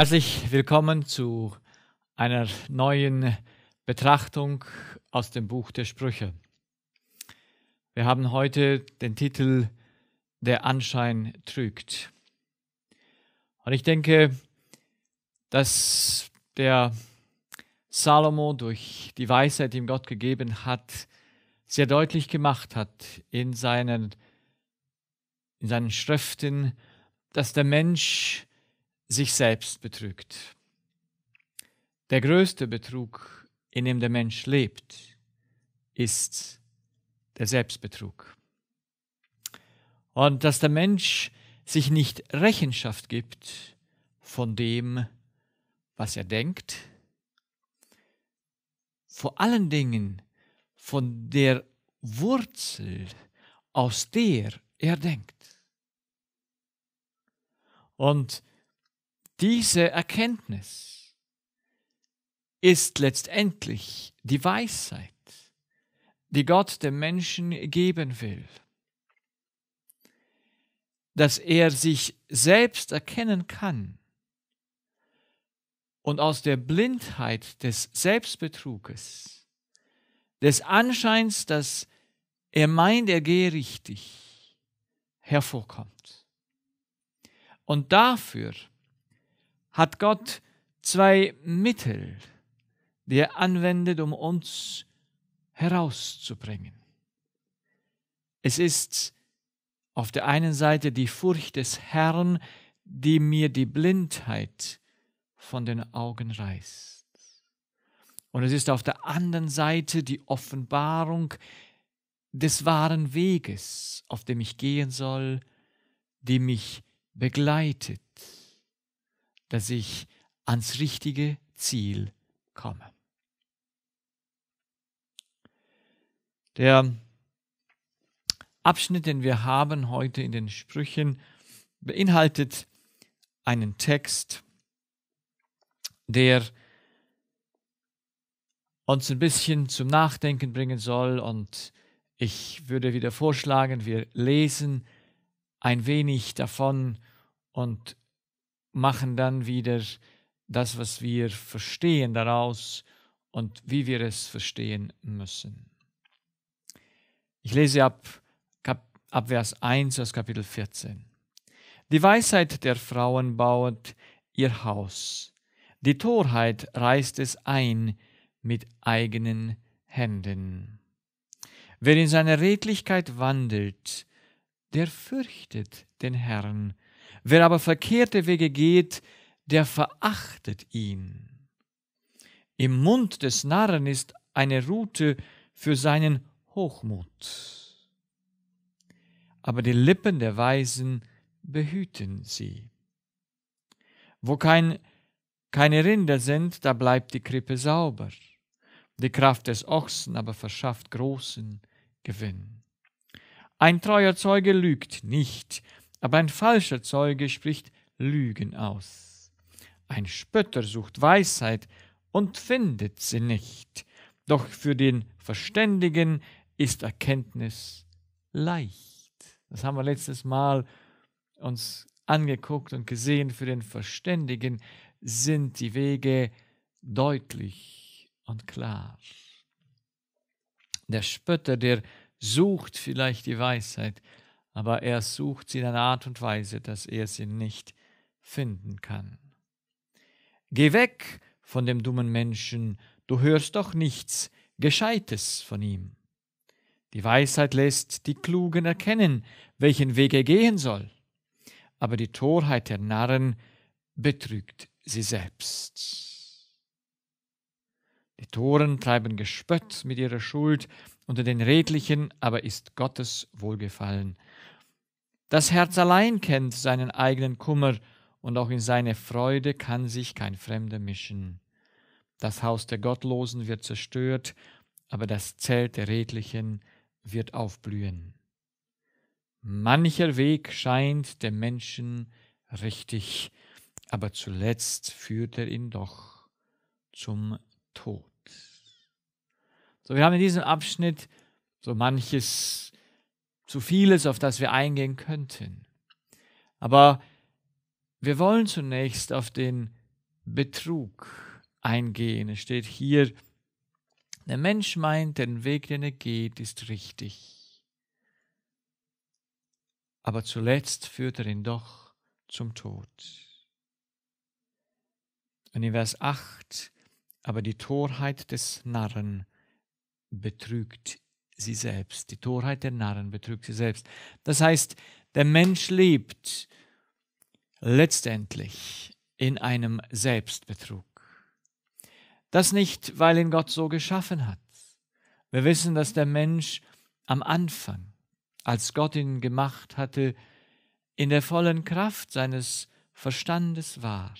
Herzlich willkommen zu einer neuen Betrachtung aus dem Buch der Sprüche. Wir haben heute den Titel Der Anschein trügt. Und ich denke, dass der Salomo durch die Weisheit, die ihm Gott gegeben hat, sehr deutlich gemacht hat in seinen, in seinen Schriften, dass der Mensch sich selbst betrügt. Der größte Betrug, in dem der Mensch lebt, ist der Selbstbetrug. Und dass der Mensch sich nicht Rechenschaft gibt von dem, was er denkt, vor allen Dingen von der Wurzel, aus der er denkt. Und diese Erkenntnis ist letztendlich die Weisheit, die Gott dem Menschen geben will, dass er sich selbst erkennen kann und aus der Blindheit des Selbstbetruges, des Anscheins, dass er meint, er gehe richtig, hervorkommt. Und dafür hat Gott zwei Mittel, die er anwendet, um uns herauszubringen. Es ist auf der einen Seite die Furcht des Herrn, die mir die Blindheit von den Augen reißt. Und es ist auf der anderen Seite die Offenbarung des wahren Weges, auf dem ich gehen soll, die mich begleitet dass ich ans richtige Ziel komme. Der Abschnitt, den wir haben heute in den Sprüchen, beinhaltet einen Text, der uns ein bisschen zum Nachdenken bringen soll. Und ich würde wieder vorschlagen, wir lesen ein wenig davon und machen dann wieder das, was wir verstehen daraus und wie wir es verstehen müssen. Ich lese ab, ab Vers 1 aus Kapitel 14. Die Weisheit der Frauen baut ihr Haus, die Torheit reißt es ein mit eigenen Händen. Wer in seiner Redlichkeit wandelt, der fürchtet den Herrn, Wer aber verkehrte Wege geht, der verachtet ihn. Im Mund des Narren ist eine Rute für seinen Hochmut. Aber die Lippen der Weisen behüten sie. Wo kein, keine Rinder sind, da bleibt die Krippe sauber. Die Kraft des Ochsen aber verschafft großen Gewinn. Ein treuer Zeuge lügt nicht, aber ein falscher Zeuge spricht Lügen aus. Ein Spötter sucht Weisheit und findet sie nicht, doch für den Verständigen ist Erkenntnis leicht. Das haben wir letztes Mal uns angeguckt und gesehen, für den Verständigen sind die Wege deutlich und klar. Der Spötter, der sucht vielleicht die Weisheit, aber er sucht sie in einer Art und Weise, dass er sie nicht finden kann. Geh weg von dem dummen Menschen, du hörst doch nichts Gescheites von ihm. Die Weisheit lässt die Klugen erkennen, welchen Weg er gehen soll, aber die Torheit der Narren betrügt sie selbst. Die Toren treiben Gespött mit ihrer Schuld, unter den Redlichen aber ist Gottes Wohlgefallen. Das Herz allein kennt seinen eigenen Kummer, und auch in seine Freude kann sich kein Fremder mischen. Das Haus der Gottlosen wird zerstört, aber das Zelt der Redlichen wird aufblühen. Mancher Weg scheint dem Menschen richtig, aber zuletzt führt er ihn doch zum Tod. So, wir haben in diesem Abschnitt so manches zu vieles, auf das wir eingehen könnten. Aber wir wollen zunächst auf den Betrug eingehen. Es steht hier, der Mensch meint, den Weg, den er geht, ist richtig. Aber zuletzt führt er ihn doch zum Tod. Und in Vers 8, aber die Torheit des Narren betrügt sie selbst. Die Torheit der Narren betrügt sie selbst. Das heißt, der Mensch lebt letztendlich in einem Selbstbetrug. Das nicht, weil ihn Gott so geschaffen hat. Wir wissen, dass der Mensch am Anfang, als Gott ihn gemacht hatte, in der vollen Kraft seines Verstandes war.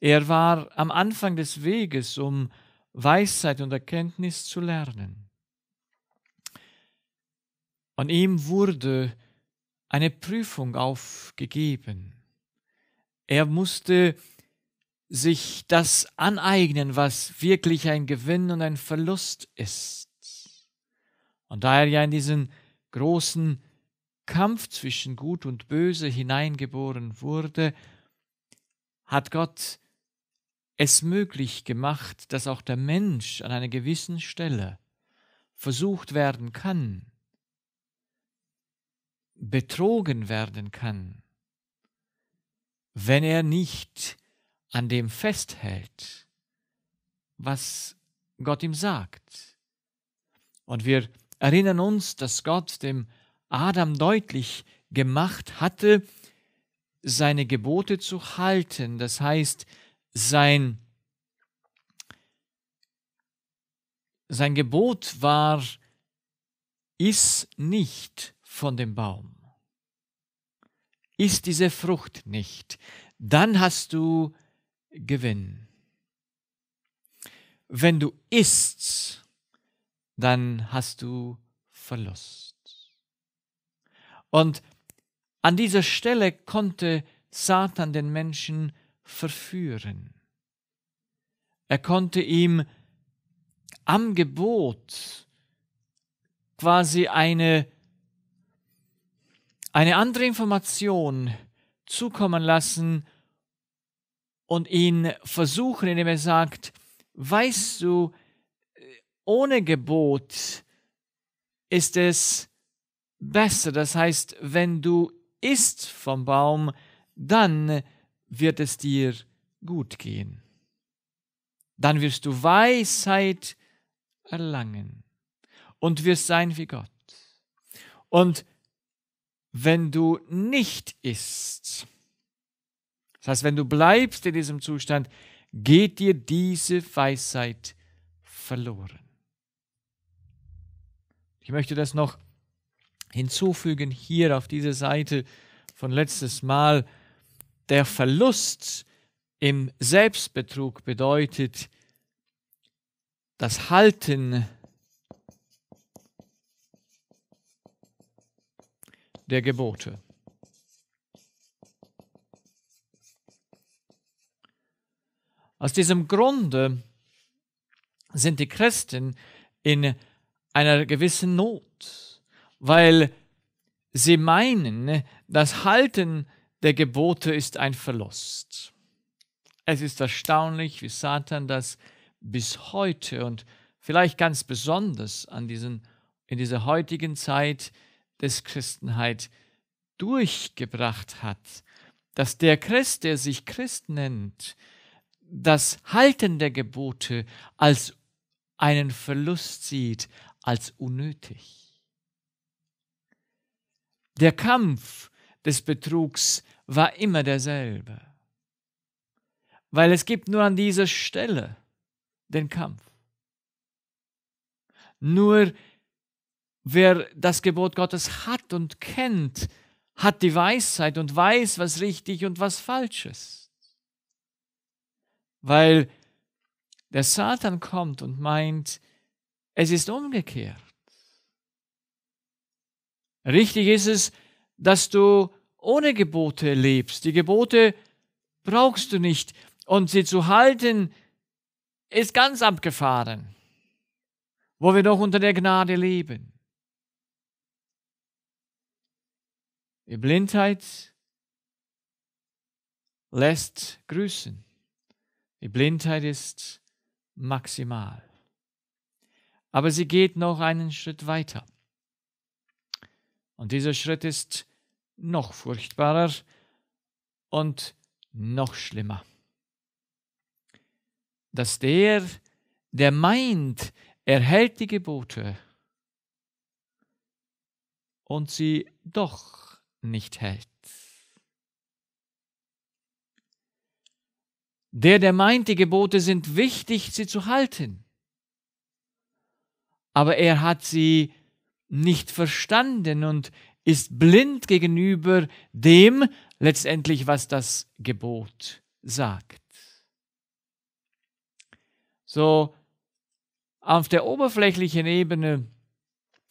Er war am Anfang des Weges, um Weisheit und Erkenntnis zu lernen. Und ihm wurde eine Prüfung aufgegeben. Er musste sich das aneignen, was wirklich ein Gewinn und ein Verlust ist. Und da er ja in diesen großen Kampf zwischen Gut und Böse hineingeboren wurde, hat Gott es möglich gemacht, dass auch der Mensch an einer gewissen Stelle versucht werden kann, betrogen werden kann, wenn er nicht an dem festhält, was Gott ihm sagt. Und wir erinnern uns, dass Gott dem Adam deutlich gemacht hatte, seine Gebote zu halten, das heißt, sein, sein Gebot war, iss nicht von dem Baum. Iss diese Frucht nicht, dann hast du Gewinn. Wenn du isst, dann hast du Verlust. Und an dieser Stelle konnte Satan den Menschen verführen. Er konnte ihm am Gebot quasi eine, eine andere Information zukommen lassen und ihn versuchen, indem er sagt, weißt du, ohne Gebot ist es besser. Das heißt, wenn du isst vom Baum, dann wird es dir gut gehen. Dann wirst du Weisheit erlangen und wirst sein wie Gott. Und wenn du nicht isst, das heißt, wenn du bleibst in diesem Zustand, geht dir diese Weisheit verloren. Ich möchte das noch hinzufügen hier auf dieser Seite von letztes Mal der Verlust im Selbstbetrug bedeutet das Halten der Gebote. Aus diesem Grunde sind die Christen in einer gewissen Not, weil sie meinen, das Halten der Gebote ist ein Verlust. Es ist erstaunlich, wie Satan das bis heute und vielleicht ganz besonders an diesen, in dieser heutigen Zeit des Christenheit durchgebracht hat, dass der Christ, der sich Christ nennt, das Halten der Gebote als einen Verlust sieht, als unnötig. Der Kampf des Betrugs war immer derselbe. Weil es gibt nur an dieser Stelle den Kampf. Nur wer das Gebot Gottes hat und kennt, hat die Weisheit und weiß, was richtig und was falsch ist. Weil der Satan kommt und meint, es ist umgekehrt. Richtig ist es, dass du ohne Gebote lebst. Die Gebote brauchst du nicht. Und sie zu halten, ist ganz abgefahren, wo wir doch unter der Gnade leben. Die Blindheit lässt grüßen. Die Blindheit ist maximal. Aber sie geht noch einen Schritt weiter. Und dieser Schritt ist noch furchtbarer und noch schlimmer. Dass der, der meint, er hält die Gebote und sie doch nicht hält. Der, der meint, die Gebote sind wichtig, sie zu halten. Aber er hat sie nicht verstanden und ist blind gegenüber dem letztendlich, was das Gebot sagt. So auf der oberflächlichen Ebene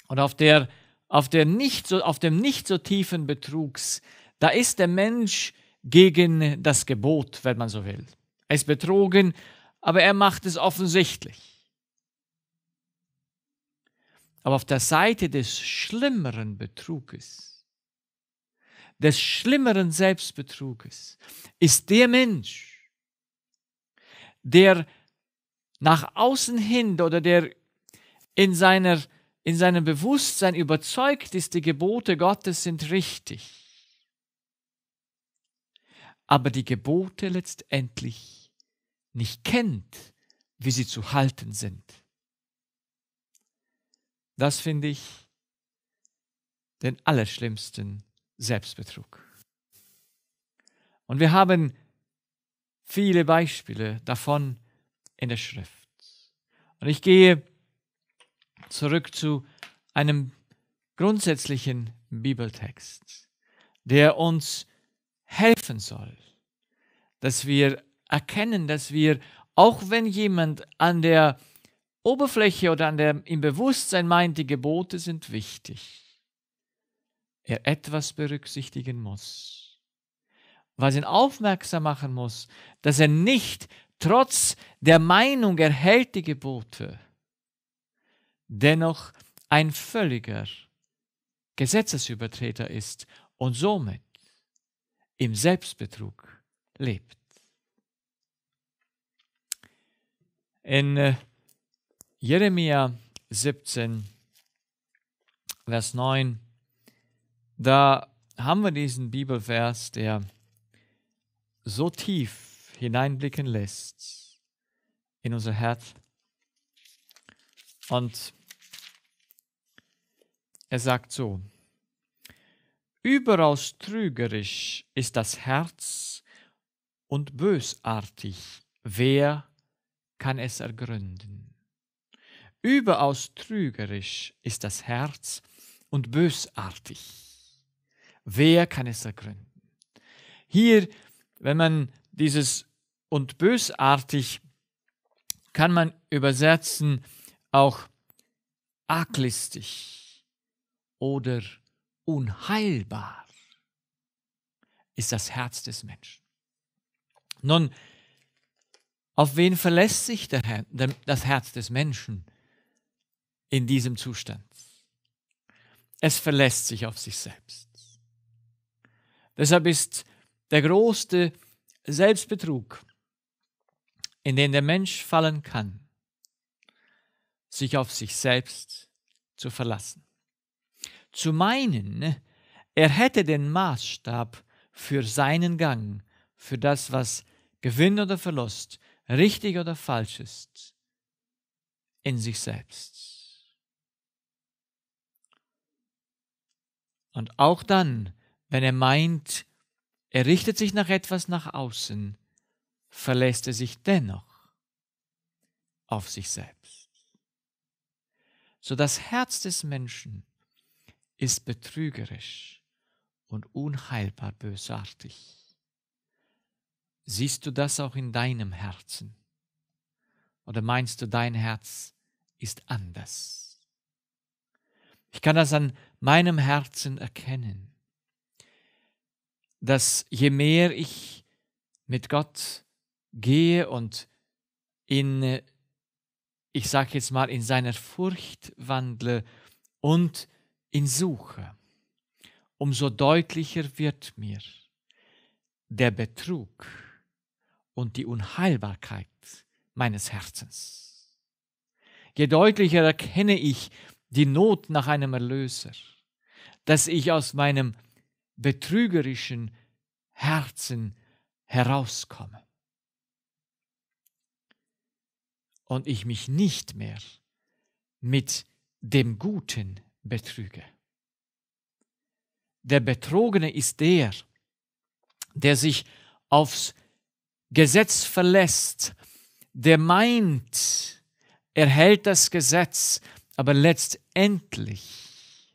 und auf der auf der nicht so auf dem nicht so tiefen Betrugs, da ist der Mensch gegen das Gebot, wenn man so will. Er ist betrogen, aber er macht es offensichtlich. Aber auf der Seite des schlimmeren Betruges, des schlimmeren Selbstbetruges, ist der Mensch, der nach außen hin oder der in, seiner, in seinem Bewusstsein überzeugt ist, die Gebote Gottes sind richtig, aber die Gebote letztendlich nicht kennt, wie sie zu halten sind. Das finde ich den allerschlimmsten Selbstbetrug. Und wir haben viele Beispiele davon in der Schrift. Und ich gehe zurück zu einem grundsätzlichen Bibeltext, der uns helfen soll, dass wir erkennen, dass wir, auch wenn jemand an der Oberfläche oder an der, im Bewusstsein meint, die Gebote sind wichtig, er etwas berücksichtigen muss. Was ihn aufmerksam machen muss, dass er nicht trotz der Meinung, er hält die Gebote, dennoch ein völliger Gesetzesübertreter ist und somit im Selbstbetrug lebt. In äh, Jeremia 17, Vers 9, da haben wir diesen Bibelvers, der so tief hineinblicken lässt in unser Herz. Und er sagt so, überaus trügerisch ist das Herz und bösartig, wer kann es ergründen. Überaus trügerisch ist das Herz und bösartig. Wer kann es ergründen? Hier, wenn man dieses und bösartig kann man übersetzen auch arglistig oder unheilbar ist das Herz des Menschen. Nun, auf wen verlässt sich Herr, das Herz des Menschen in diesem Zustand? Es verlässt sich auf sich selbst. Deshalb ist der größte Selbstbetrug, in den der Mensch fallen kann, sich auf sich selbst zu verlassen. Zu meinen, er hätte den Maßstab für seinen Gang, für das, was Gewinn oder Verlust, richtig oder falsch ist, in sich selbst. Und auch dann, wenn er meint, er richtet sich nach etwas nach außen, verlässt er sich dennoch auf sich selbst. So das Herz des Menschen ist betrügerisch und unheilbar bösartig. Siehst du das auch in deinem Herzen? Oder meinst du, dein Herz ist anders? Ich kann das an meinem Herzen erkennen, dass je mehr ich mit Gott gehe und in, ich sage jetzt mal, in seiner Furcht wandle und ihn suche, umso deutlicher wird mir, der Betrug und die Unheilbarkeit meines Herzens. Je deutlicher erkenne ich die Not nach einem Erlöser, dass ich aus meinem betrügerischen Herzen herauskomme und ich mich nicht mehr mit dem Guten betrüge. Der Betrogene ist der, der sich aufs Gesetz verlässt, der meint, er hält das Gesetz, aber letztendlich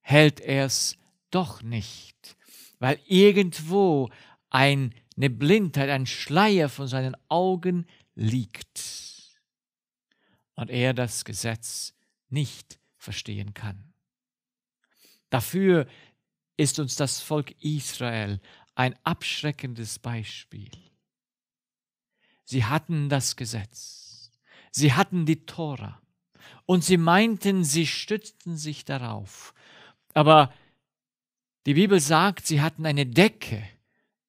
hält er es doch nicht, weil irgendwo eine Blindheit, ein Schleier von seinen Augen liegt und er das Gesetz nicht verstehen kann. Dafür ist uns das Volk Israel ein abschreckendes Beispiel. Sie hatten das Gesetz, sie hatten die Tora und sie meinten, sie stützten sich darauf. Aber die Bibel sagt, sie hatten eine Decke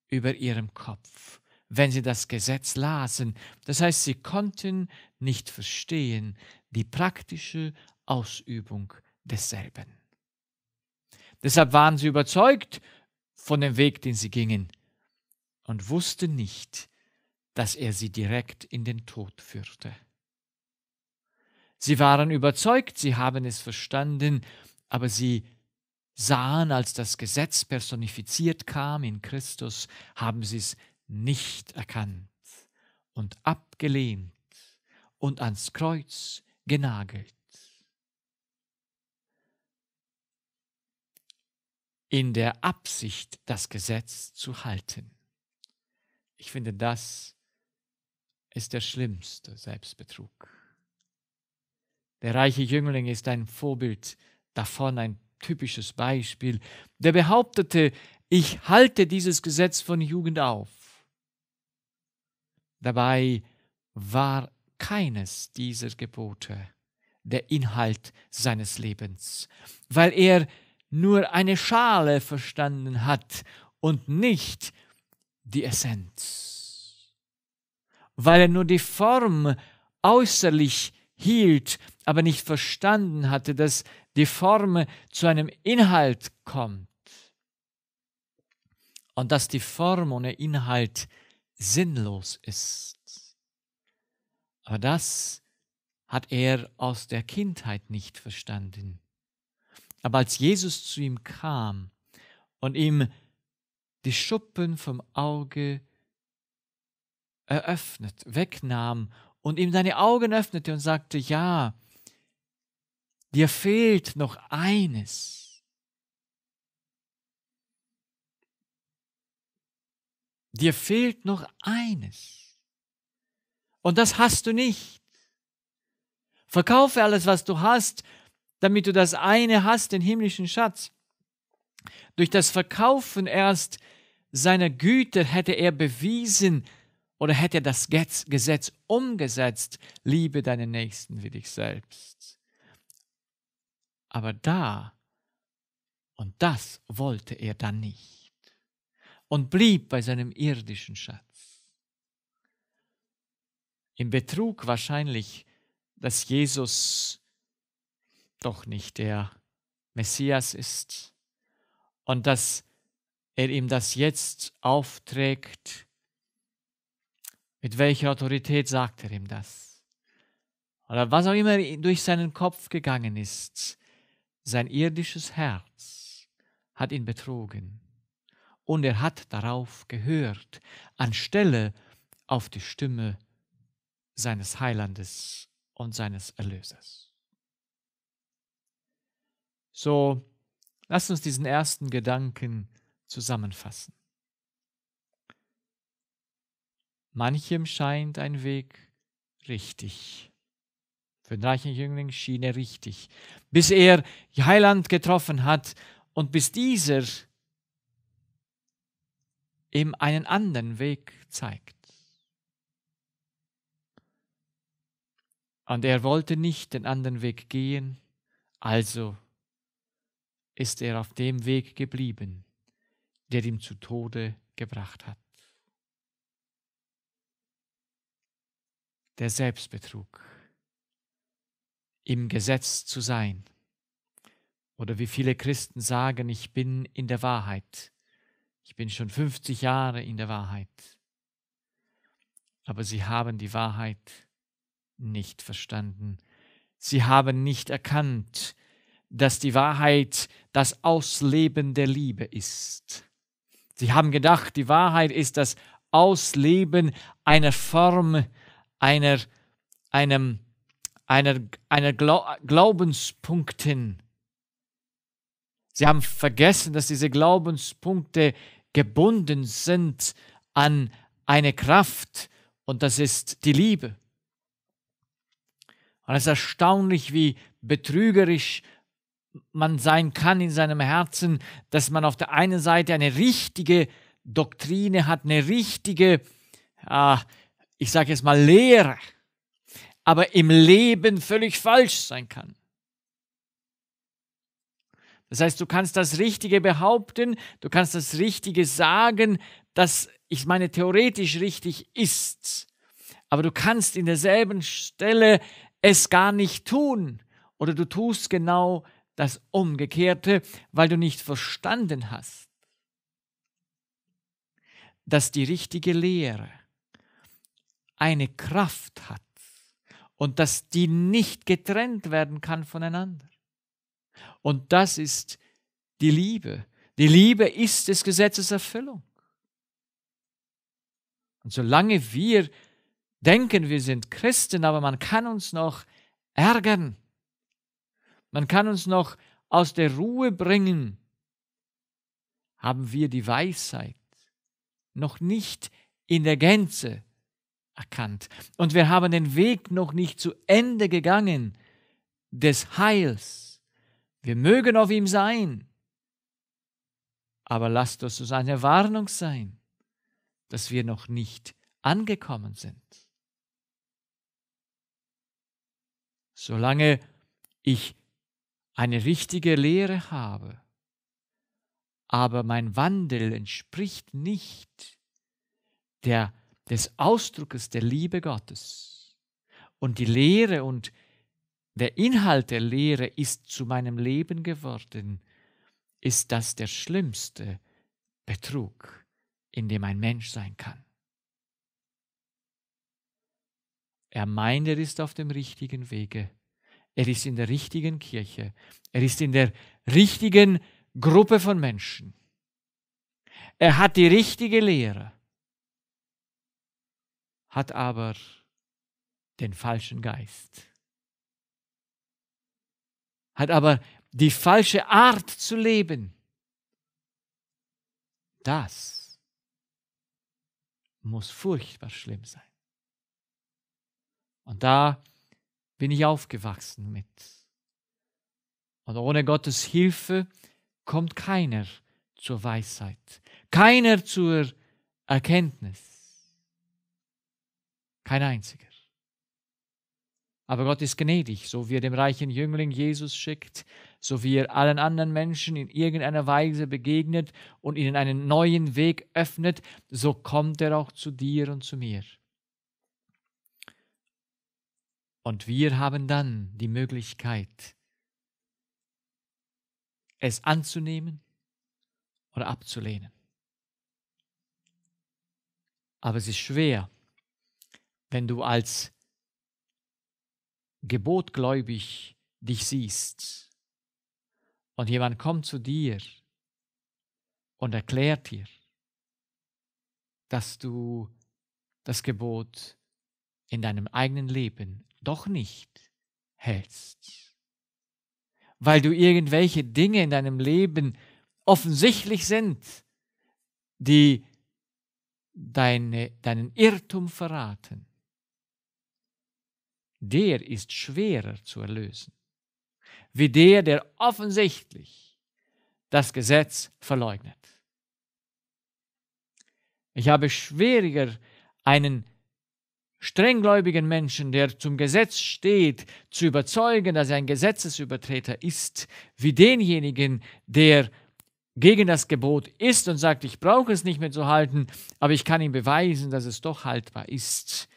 über ihrem Kopf, wenn sie das Gesetz lasen. Das heißt, sie konnten nicht verstehen die praktische Ausübung desselben. Deshalb waren sie überzeugt von dem Weg, den sie gingen, und wussten nicht, dass er sie direkt in den Tod führte. Sie waren überzeugt, sie haben es verstanden, aber sie sahen, als das Gesetz personifiziert kam in Christus, haben sie es nicht erkannt und abgelehnt und ans Kreuz genagelt. In der Absicht, das Gesetz zu halten. Ich finde, das ist der schlimmste Selbstbetrug. Der reiche Jüngling ist ein Vorbild davon, ein typisches Beispiel. Der behauptete, ich halte dieses Gesetz von Jugend auf. Dabei war keines dieser Gebote der Inhalt seines Lebens, weil er nur eine Schale verstanden hat und nicht die Essenz. Weil er nur die Form äußerlich hielt, aber nicht verstanden hatte, dass die Form zu einem Inhalt kommt und dass die Form ohne Inhalt sinnlos ist. Aber das hat er aus der Kindheit nicht verstanden. Aber als Jesus zu ihm kam und ihm die Schuppen vom Auge eröffnet, wegnahm und ihm seine Augen öffnete und sagte, ja, dir fehlt noch eines. Dir fehlt noch eines. Und das hast du nicht. Verkaufe alles, was du hast damit du das eine hast, den himmlischen Schatz. Durch das Verkaufen erst seiner Güter hätte er bewiesen oder hätte er das Gesetz umgesetzt, liebe deinen Nächsten wie dich selbst. Aber da und das wollte er dann nicht und blieb bei seinem irdischen Schatz. Im Betrug wahrscheinlich, dass Jesus doch nicht der Messias ist und dass er ihm das jetzt aufträgt. Mit welcher Autorität sagt er ihm das? Oder was auch immer durch seinen Kopf gegangen ist, sein irdisches Herz hat ihn betrogen und er hat darauf gehört, anstelle auf die Stimme seines Heilandes und seines Erlösers. So, lasst uns diesen ersten Gedanken zusammenfassen. Manchem scheint ein Weg richtig. Für den reichen Jüngling schien er richtig, bis er Heiland getroffen hat und bis dieser ihm einen anderen Weg zeigt. Und er wollte nicht den anderen Weg gehen, also ist er auf dem Weg geblieben, der ihn zu Tode gebracht hat. Der Selbstbetrug, im Gesetz zu sein, oder wie viele Christen sagen, ich bin in der Wahrheit, ich bin schon 50 Jahre in der Wahrheit, aber sie haben die Wahrheit nicht verstanden, sie haben nicht erkannt, dass die Wahrheit das Ausleben der Liebe ist. Sie haben gedacht, die Wahrheit ist das Ausleben einer Form, einer, einem, einer, einer Glaubenspunkten. Sie haben vergessen, dass diese Glaubenspunkte gebunden sind an eine Kraft und das ist die Liebe. Und es ist erstaunlich, wie betrügerisch man sein kann in seinem Herzen, dass man auf der einen Seite eine richtige Doktrine hat, eine richtige, äh, ich sage jetzt mal, Lehre, aber im Leben völlig falsch sein kann. Das heißt, du kannst das Richtige behaupten, du kannst das Richtige sagen, das, ich meine, theoretisch richtig ist, aber du kannst in derselben Stelle es gar nicht tun oder du tust genau das Umgekehrte, weil du nicht verstanden hast, dass die richtige Lehre eine Kraft hat und dass die nicht getrennt werden kann voneinander. Und das ist die Liebe. Die Liebe ist des Gesetzes Erfüllung. Und solange wir denken, wir sind Christen, aber man kann uns noch ärgern, man kann uns noch aus der Ruhe bringen, haben wir die Weisheit noch nicht in der Gänze erkannt. Und wir haben den Weg noch nicht zu Ende gegangen des Heils. Wir mögen auf ihm sein, aber lasst uns eine Warnung sein, dass wir noch nicht angekommen sind. Solange ich eine richtige Lehre habe, aber mein Wandel entspricht nicht der, des Ausdruckes der Liebe Gottes. Und die Lehre und der Inhalt der Lehre ist zu meinem Leben geworden, ist das der schlimmste Betrug, in dem ein Mensch sein kann. Er meint, er ist auf dem richtigen Wege, er ist in der richtigen Kirche. Er ist in der richtigen Gruppe von Menschen. Er hat die richtige Lehre, hat aber den falschen Geist, hat aber die falsche Art zu leben. Das muss furchtbar schlimm sein. Und da bin ich aufgewachsen mit. Und ohne Gottes Hilfe kommt keiner zur Weisheit, keiner zur Erkenntnis, kein einziger. Aber Gott ist gnädig, so wie er dem reichen Jüngling Jesus schickt, so wie er allen anderen Menschen in irgendeiner Weise begegnet und ihnen einen neuen Weg öffnet, so kommt er auch zu dir und zu mir. Und wir haben dann die Möglichkeit, es anzunehmen oder abzulehnen. Aber es ist schwer, wenn du als gebotgläubig dich siehst und jemand kommt zu dir und erklärt dir, dass du das Gebot in deinem eigenen Leben doch nicht hältst. Weil du irgendwelche Dinge in deinem Leben offensichtlich sind, die deine, deinen Irrtum verraten. Der ist schwerer zu erlösen, wie der, der offensichtlich das Gesetz verleugnet. Ich habe schwieriger einen strenggläubigen Menschen, der zum Gesetz steht, zu überzeugen, dass er ein Gesetzesübertreter ist, wie denjenigen, der gegen das Gebot ist und sagt, ich brauche es nicht mehr zu halten, aber ich kann ihm beweisen, dass es doch haltbar ist.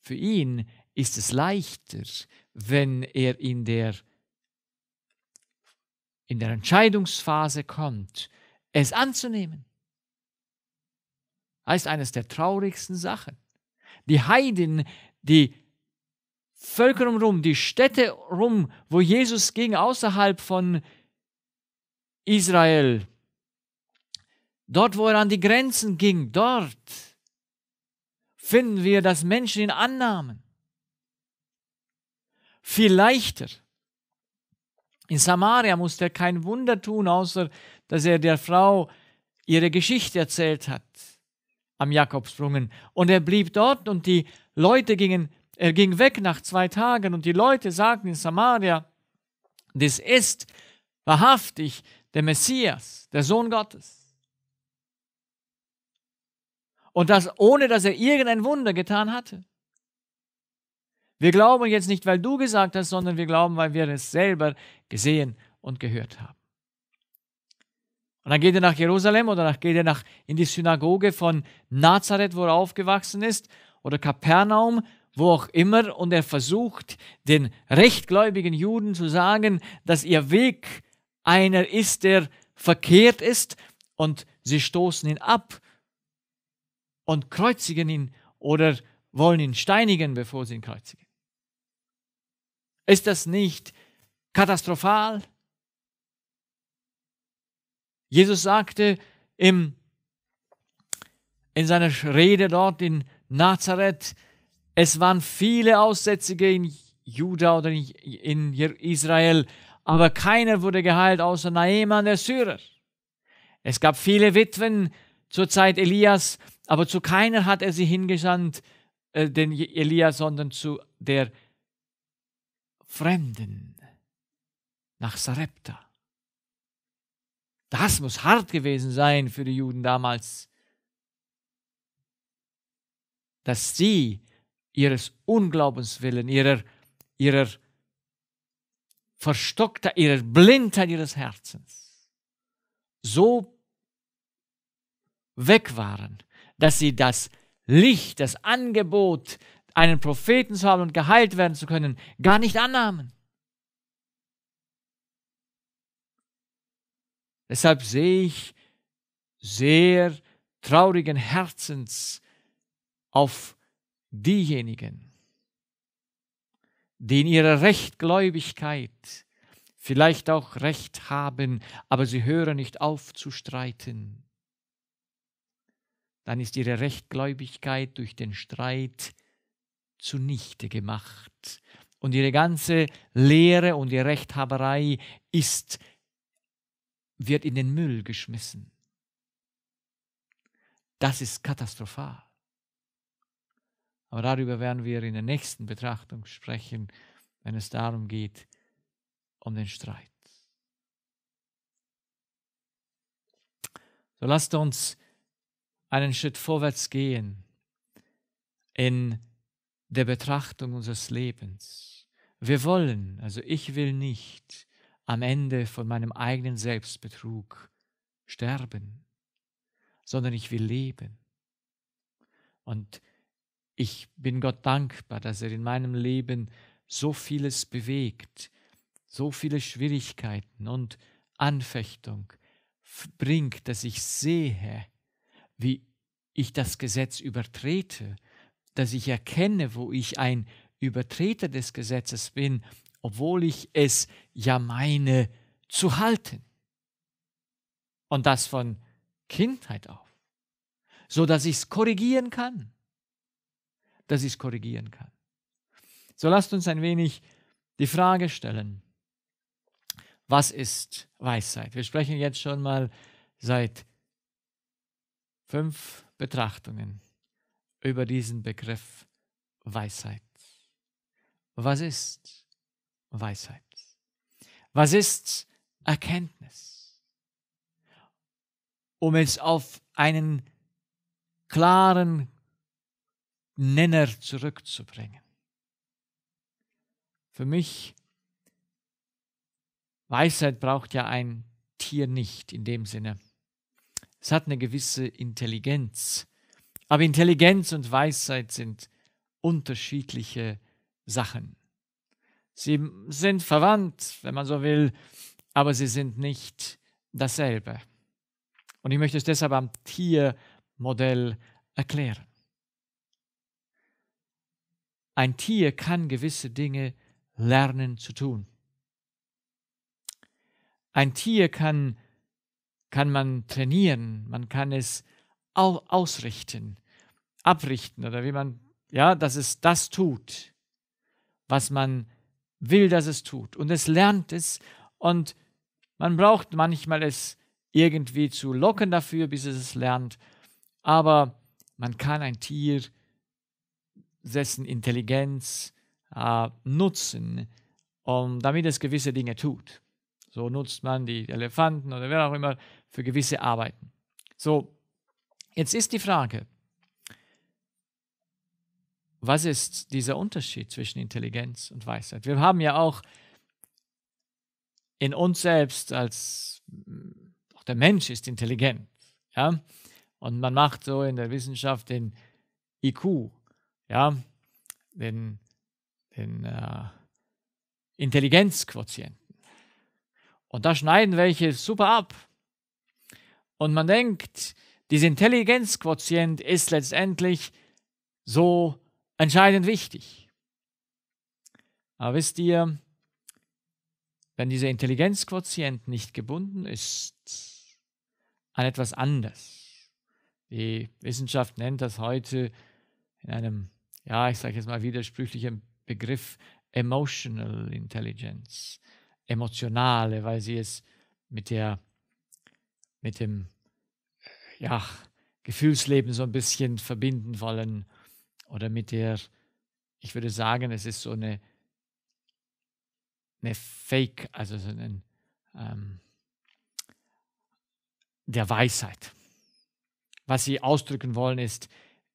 Für ihn ist es leichter, wenn er in der, in der Entscheidungsphase kommt, es anzunehmen. Ist eines der traurigsten Sachen. Die Heiden, die Völker rum, die Städte rum, wo Jesus ging, außerhalb von Israel, dort, wo er an die Grenzen ging, dort finden wir, dass Menschen ihn annahmen. Viel leichter. In Samaria musste er kein Wunder tun, außer dass er der Frau ihre Geschichte erzählt hat am Jakobsbrunnen. Und er blieb dort und die Leute gingen, er ging weg nach zwei Tagen und die Leute sagten in Samaria, das ist wahrhaftig der Messias, der Sohn Gottes. Und das ohne, dass er irgendein Wunder getan hatte. Wir glauben jetzt nicht, weil du gesagt hast, sondern wir glauben, weil wir es selber gesehen und gehört haben. Und dann geht er nach Jerusalem oder geht er nach, in die Synagoge von Nazareth, wo er aufgewachsen ist, oder Kapernaum, wo auch immer, und er versucht, den rechtgläubigen Juden zu sagen, dass ihr Weg einer ist, der verkehrt ist, und sie stoßen ihn ab und kreuzigen ihn oder wollen ihn steinigen, bevor sie ihn kreuzigen. Ist das nicht katastrophal? Jesus sagte im, in seiner Rede dort in Nazareth, es waren viele Aussätzige in Juda oder in Israel, aber keiner wurde geheilt außer Naeman der Syrer. Es gab viele Witwen zur Zeit Elias, aber zu keiner hat er sie hingesandt, äh, den Elias, sondern zu der Fremden nach Sarepta. Das muss hart gewesen sein für die Juden damals, dass sie ihres Unglaubens willen, ihrer, ihrer Verstockter, ihrer Blindheit ihres Herzens so weg waren, dass sie das Licht, das Angebot, einen Propheten zu haben und geheilt werden zu können, gar nicht annahmen. Deshalb sehe ich sehr traurigen Herzens auf diejenigen, die in ihrer Rechtgläubigkeit vielleicht auch Recht haben, aber sie hören nicht auf zu streiten. Dann ist ihre Rechtgläubigkeit durch den Streit zunichte gemacht. Und ihre ganze Lehre und ihre Rechthaberei ist wird in den Müll geschmissen. Das ist katastrophal. Aber darüber werden wir in der nächsten Betrachtung sprechen, wenn es darum geht, um den Streit. So lasst uns einen Schritt vorwärts gehen in der Betrachtung unseres Lebens. Wir wollen, also ich will nicht, am Ende von meinem eigenen Selbstbetrug sterben, sondern ich will leben. Und ich bin Gott dankbar, dass er in meinem Leben so vieles bewegt, so viele Schwierigkeiten und Anfechtung bringt, dass ich sehe, wie ich das Gesetz übertrete, dass ich erkenne, wo ich ein Übertreter des Gesetzes bin obwohl ich es ja meine zu halten. Und das von Kindheit auf, so dass ich es korrigieren kann. Dass ich es korrigieren kann. So lasst uns ein wenig die Frage stellen, was ist Weisheit? Wir sprechen jetzt schon mal seit fünf Betrachtungen über diesen Begriff Weisheit. Was ist Weisheit? Was ist Erkenntnis? Um es auf einen klaren Nenner zurückzubringen. Für mich, Weisheit braucht ja ein Tier nicht in dem Sinne. Es hat eine gewisse Intelligenz. Aber Intelligenz und Weisheit sind unterschiedliche Sachen. Sie sind verwandt, wenn man so will, aber sie sind nicht dasselbe. Und ich möchte es deshalb am Tiermodell erklären. Ein Tier kann gewisse Dinge lernen zu tun. Ein Tier kann, kann man trainieren, man kann es ausrichten, abrichten oder wie man, ja, dass es das tut, was man will, dass es tut. Und es lernt es und man braucht manchmal es irgendwie zu locken dafür, bis es es lernt. Aber man kann ein Tier, dessen Intelligenz äh, nutzen, um, damit es gewisse Dinge tut. So nutzt man die Elefanten oder wer auch immer für gewisse Arbeiten. So, jetzt ist die Frage, was ist dieser Unterschied zwischen Intelligenz und Weisheit? Wir haben ja auch in uns selbst als auch der Mensch ist intelligent, ja, und man macht so in der Wissenschaft den IQ, ja, den, den äh, Intelligenzquotienten. Und da schneiden welche super ab. Und man denkt, dieser Intelligenzquotient ist letztendlich so entscheidend wichtig. Aber wisst ihr, wenn dieser Intelligenzquotient nicht gebunden ist an etwas anderes, die Wissenschaft nennt das heute in einem, ja, ich sage jetzt mal widersprüchlichen Begriff Emotional Intelligence, emotionale, weil sie es mit der, mit dem, ja, Gefühlsleben so ein bisschen verbinden wollen oder mit der, ich würde sagen, es ist so eine, eine Fake, also so ein, ähm, der Weisheit. Was sie ausdrücken wollen, ist,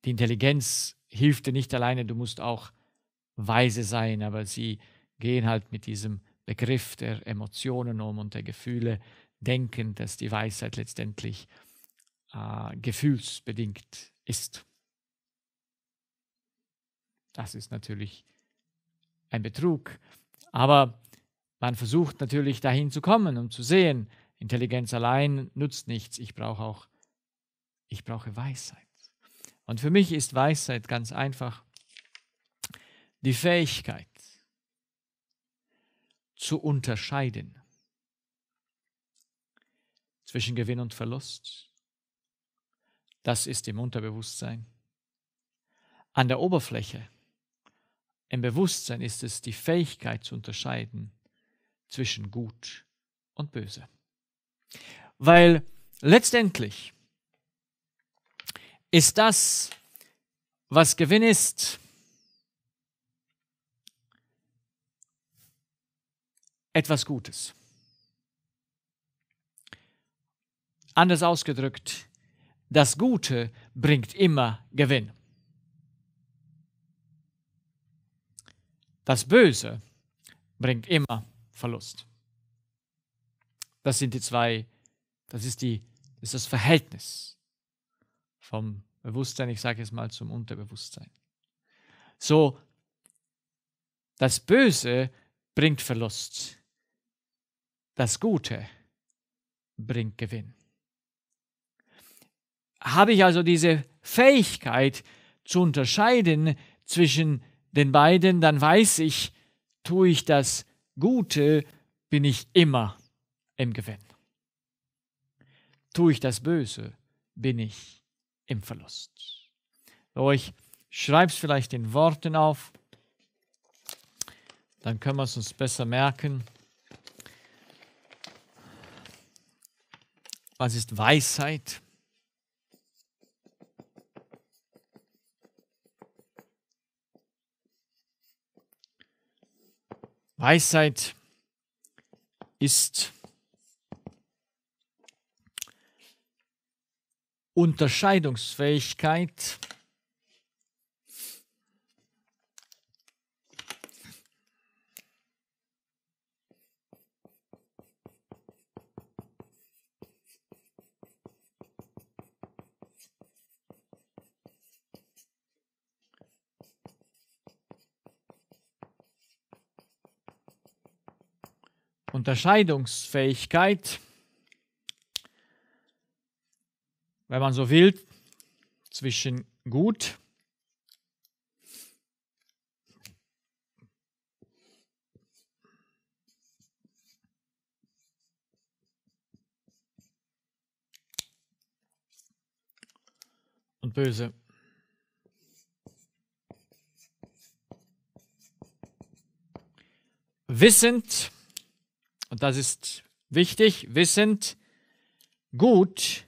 die Intelligenz hilft dir nicht alleine, du musst auch weise sein, aber sie gehen halt mit diesem Begriff der Emotionen um und der Gefühle, denken, dass die Weisheit letztendlich äh, gefühlsbedingt ist. Das ist natürlich ein Betrug. Aber man versucht natürlich dahin zu kommen, um zu sehen, Intelligenz allein nutzt nichts. Ich brauche auch, ich brauche Weisheit. Und für mich ist Weisheit ganz einfach die Fähigkeit zu unterscheiden zwischen Gewinn und Verlust. Das ist im Unterbewusstsein. An der Oberfläche im Bewusstsein ist es die Fähigkeit zu unterscheiden zwischen gut und böse. Weil letztendlich ist das, was Gewinn ist, etwas Gutes. Anders ausgedrückt, das Gute bringt immer Gewinn. Das Böse bringt immer Verlust. Das sind die zwei, das ist, die, das, ist das Verhältnis vom Bewusstsein, ich sage es mal, zum Unterbewusstsein. So, das Böse bringt Verlust. Das Gute bringt Gewinn. Habe ich also diese Fähigkeit zu unterscheiden zwischen den beiden, dann weiß ich, tue ich das Gute, bin ich immer im Gewinn. Tue ich das Böse, bin ich im Verlust. So, ich schreibe es vielleicht in Worten auf, dann können wir es uns besser merken. Was ist Weisheit? Weisheit ist Unterscheidungsfähigkeit Unterscheidungsfähigkeit, wenn man so will, zwischen gut und böse. Wissend, und das ist wichtig, wissend, gut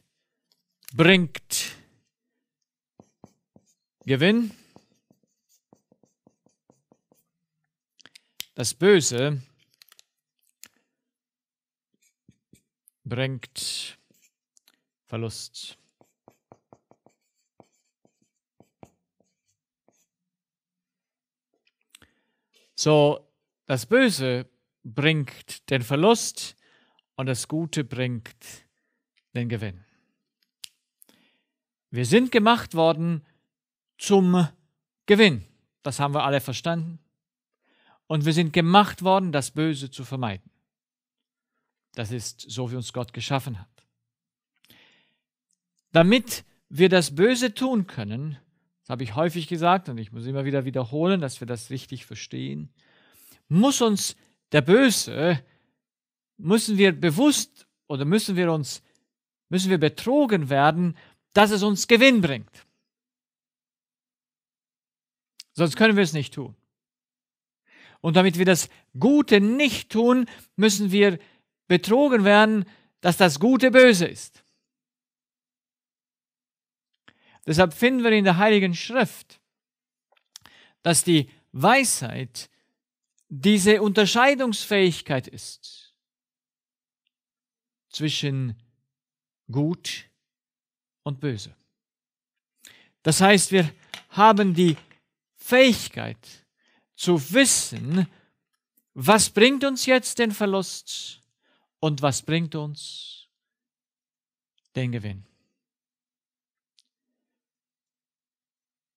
bringt Gewinn. Das Böse bringt Verlust. So, das Böse bringt den Verlust und das Gute bringt den Gewinn. Wir sind gemacht worden zum Gewinn. Das haben wir alle verstanden. Und wir sind gemacht worden, das Böse zu vermeiden. Das ist so, wie uns Gott geschaffen hat. Damit wir das Böse tun können, das habe ich häufig gesagt und ich muss immer wieder wiederholen, dass wir das richtig verstehen, muss uns der Böse, müssen wir bewusst oder müssen wir uns, müssen wir betrogen werden, dass es uns Gewinn bringt. Sonst können wir es nicht tun. Und damit wir das Gute nicht tun, müssen wir betrogen werden, dass das Gute böse ist. Deshalb finden wir in der Heiligen Schrift, dass die Weisheit diese Unterscheidungsfähigkeit ist zwischen gut und böse. Das heißt, wir haben die Fähigkeit zu wissen, was bringt uns jetzt den Verlust und was bringt uns den Gewinn.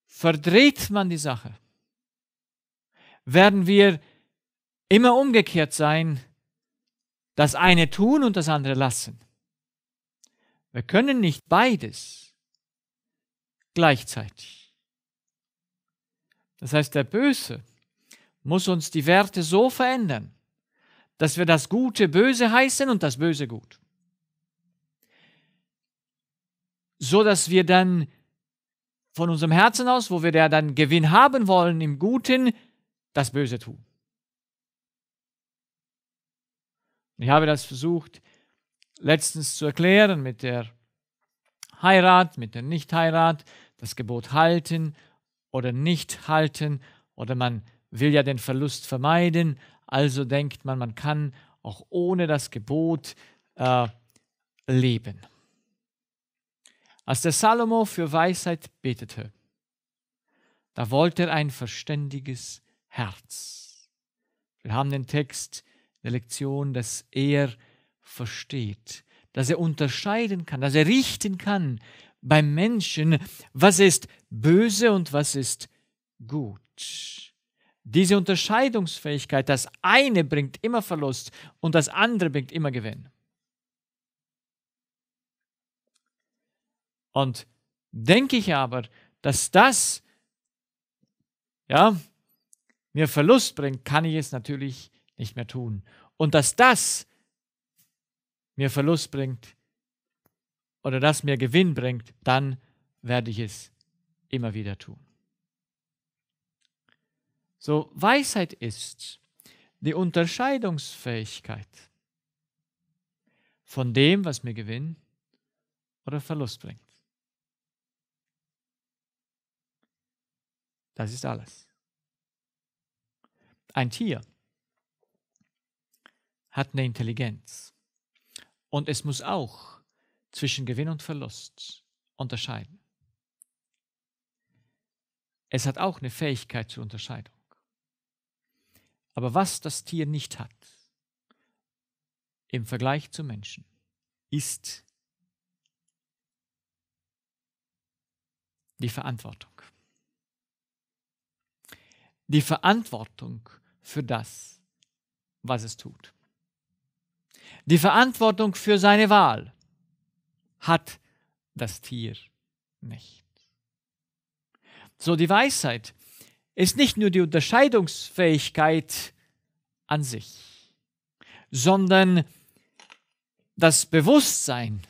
Verdreht man die Sache, werden wir immer umgekehrt sein, das eine tun und das andere lassen. Wir können nicht beides gleichzeitig. Das heißt, der Böse muss uns die Werte so verändern, dass wir das Gute böse heißen und das Böse gut. So dass wir dann von unserem Herzen aus, wo wir da dann Gewinn haben wollen im Guten, das Böse tun. Ich habe das versucht letztens zu erklären mit der Heirat, mit der Nichtheirat, das Gebot halten oder nicht halten oder man will ja den Verlust vermeiden, also denkt man, man kann auch ohne das Gebot äh, leben. Als der Salomo für Weisheit betete, da wollte er ein verständiges Herz. Wir haben den Text der Lektion, dass er versteht, dass er unterscheiden kann, dass er richten kann beim Menschen, was ist böse und was ist gut. Diese Unterscheidungsfähigkeit, das eine bringt immer Verlust und das andere bringt immer Gewinn. Und denke ich aber, dass das ja, mir Verlust bringt, kann ich es natürlich nicht mehr tun. Und dass das mir Verlust bringt oder das mir Gewinn bringt, dann werde ich es immer wieder tun. So, Weisheit ist die Unterscheidungsfähigkeit von dem, was mir Gewinn oder Verlust bringt. Das ist alles. Ein Tier hat eine Intelligenz. Und es muss auch zwischen Gewinn und Verlust unterscheiden. Es hat auch eine Fähigkeit zur Unterscheidung. Aber was das Tier nicht hat, im Vergleich zum Menschen, ist die Verantwortung. Die Verantwortung für das, was es tut. Die Verantwortung für seine Wahl hat das Tier nicht. So die Weisheit ist nicht nur die Unterscheidungsfähigkeit an sich, sondern das Bewusstsein,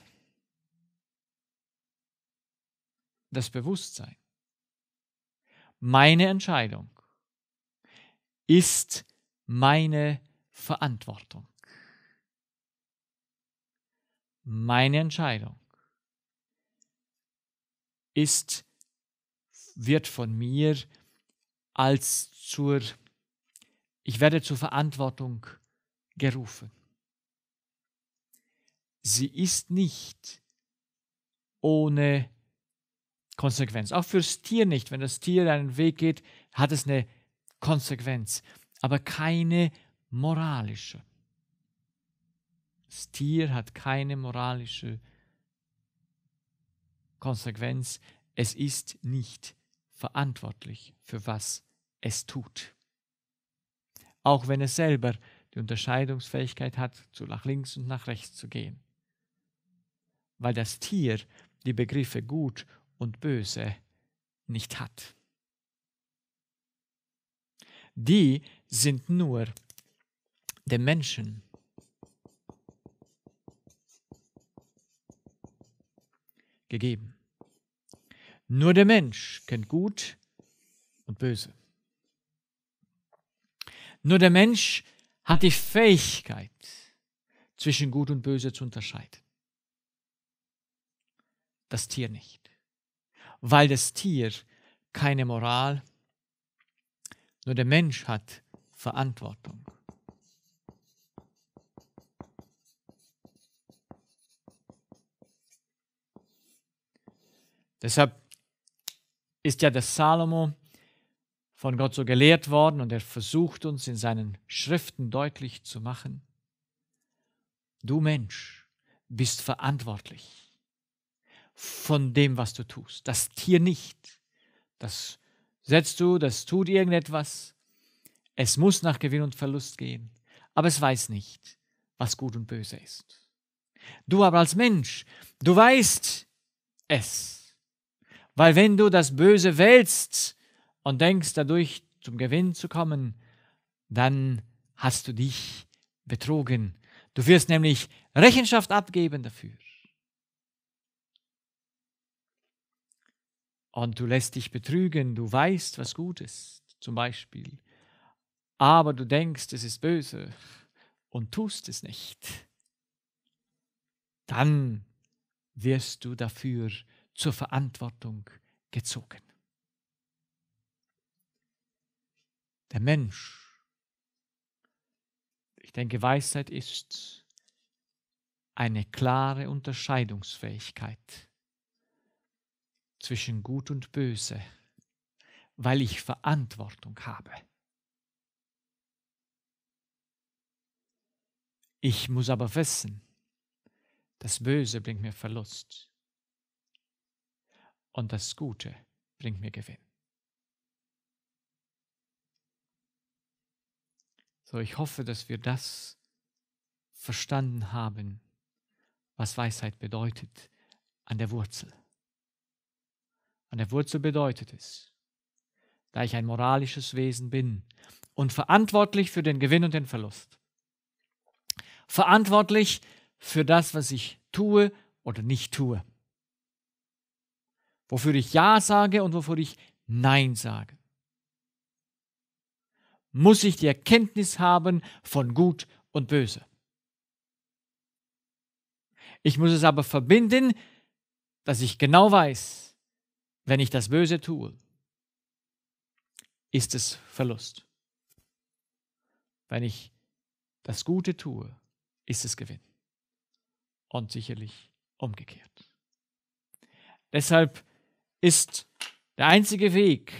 das Bewusstsein, meine Entscheidung ist meine Verantwortung. Meine Entscheidung ist, wird von mir als zur, ich werde zur Verantwortung gerufen. Sie ist nicht ohne Konsequenz. Auch fürs Tier nicht. Wenn das Tier einen Weg geht, hat es eine Konsequenz, aber keine moralische. Das Tier hat keine moralische Konsequenz. Es ist nicht verantwortlich für was es tut. Auch wenn es selber die Unterscheidungsfähigkeit hat, zu nach links und nach rechts zu gehen. Weil das Tier die Begriffe gut und böse nicht hat. Die sind nur dem Menschen gegeben. Nur der Mensch kennt Gut und Böse. Nur der Mensch hat die Fähigkeit, zwischen Gut und Böse zu unterscheiden. Das Tier nicht. Weil das Tier keine Moral, nur der Mensch hat Verantwortung. Deshalb ist ja der Salomo von Gott so gelehrt worden und er versucht uns in seinen Schriften deutlich zu machen, du Mensch bist verantwortlich von dem, was du tust. Das Tier nicht. Das setzt du, das tut irgendetwas. Es muss nach Gewinn und Verlust gehen, aber es weiß nicht, was gut und böse ist. Du aber als Mensch, du weißt es. Weil wenn du das Böse wählst und denkst dadurch zum Gewinn zu kommen, dann hast du dich betrogen. Du wirst nämlich Rechenschaft abgeben dafür. Und du lässt dich betrügen, du weißt, was gut ist, zum Beispiel. Aber du denkst, es ist böse und tust es nicht. Dann wirst du dafür zur Verantwortung gezogen. Der Mensch, ich denke, Weisheit ist eine klare Unterscheidungsfähigkeit zwischen Gut und Böse, weil ich Verantwortung habe. Ich muss aber wissen, das Böse bringt mir Verlust und das Gute bringt mir Gewinn. So, ich hoffe, dass wir das verstanden haben, was Weisheit bedeutet an der Wurzel. An der Wurzel bedeutet es, da ich ein moralisches Wesen bin und verantwortlich für den Gewinn und den Verlust. Verantwortlich für das, was ich tue oder nicht tue wofür ich Ja sage und wofür ich Nein sage. Muss ich die Erkenntnis haben von Gut und Böse. Ich muss es aber verbinden, dass ich genau weiß, wenn ich das Böse tue, ist es Verlust. Wenn ich das Gute tue, ist es Gewinn. Und sicherlich umgekehrt. Deshalb ist der einzige Weg,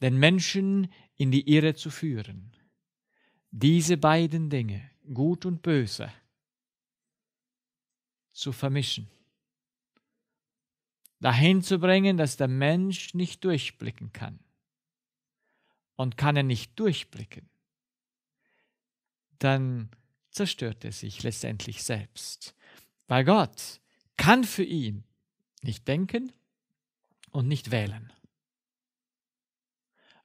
den Menschen in die Irre zu führen. Diese beiden Dinge, Gut und Böse, zu vermischen. Dahin zu bringen, dass der Mensch nicht durchblicken kann. Und kann er nicht durchblicken, dann zerstört er sich letztendlich selbst. Weil Gott kann für ihn nicht denken und nicht wählen.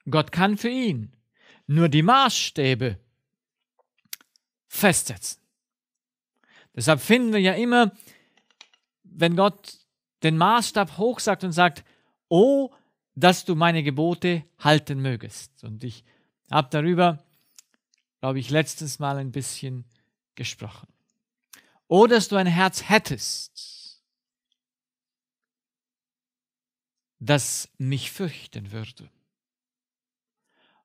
Gott kann für ihn nur die Maßstäbe festsetzen. Deshalb finden wir ja immer, wenn Gott den Maßstab hoch sagt und sagt, oh, dass du meine Gebote halten mögest. Und ich habe darüber, glaube ich, letztes Mal ein bisschen gesprochen. Oh, dass du ein Herz hättest, das mich fürchten würde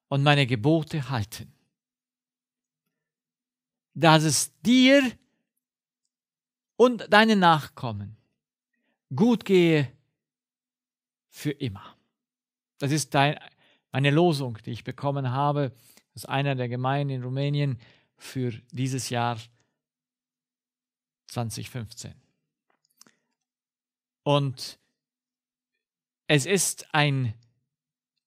und meine Gebote halten. Dass es dir und deinen Nachkommen gut gehe für immer. Das ist dein, meine Losung, die ich bekommen habe aus einer der Gemeinden in Rumänien für dieses Jahr 2015. Und es ist ein,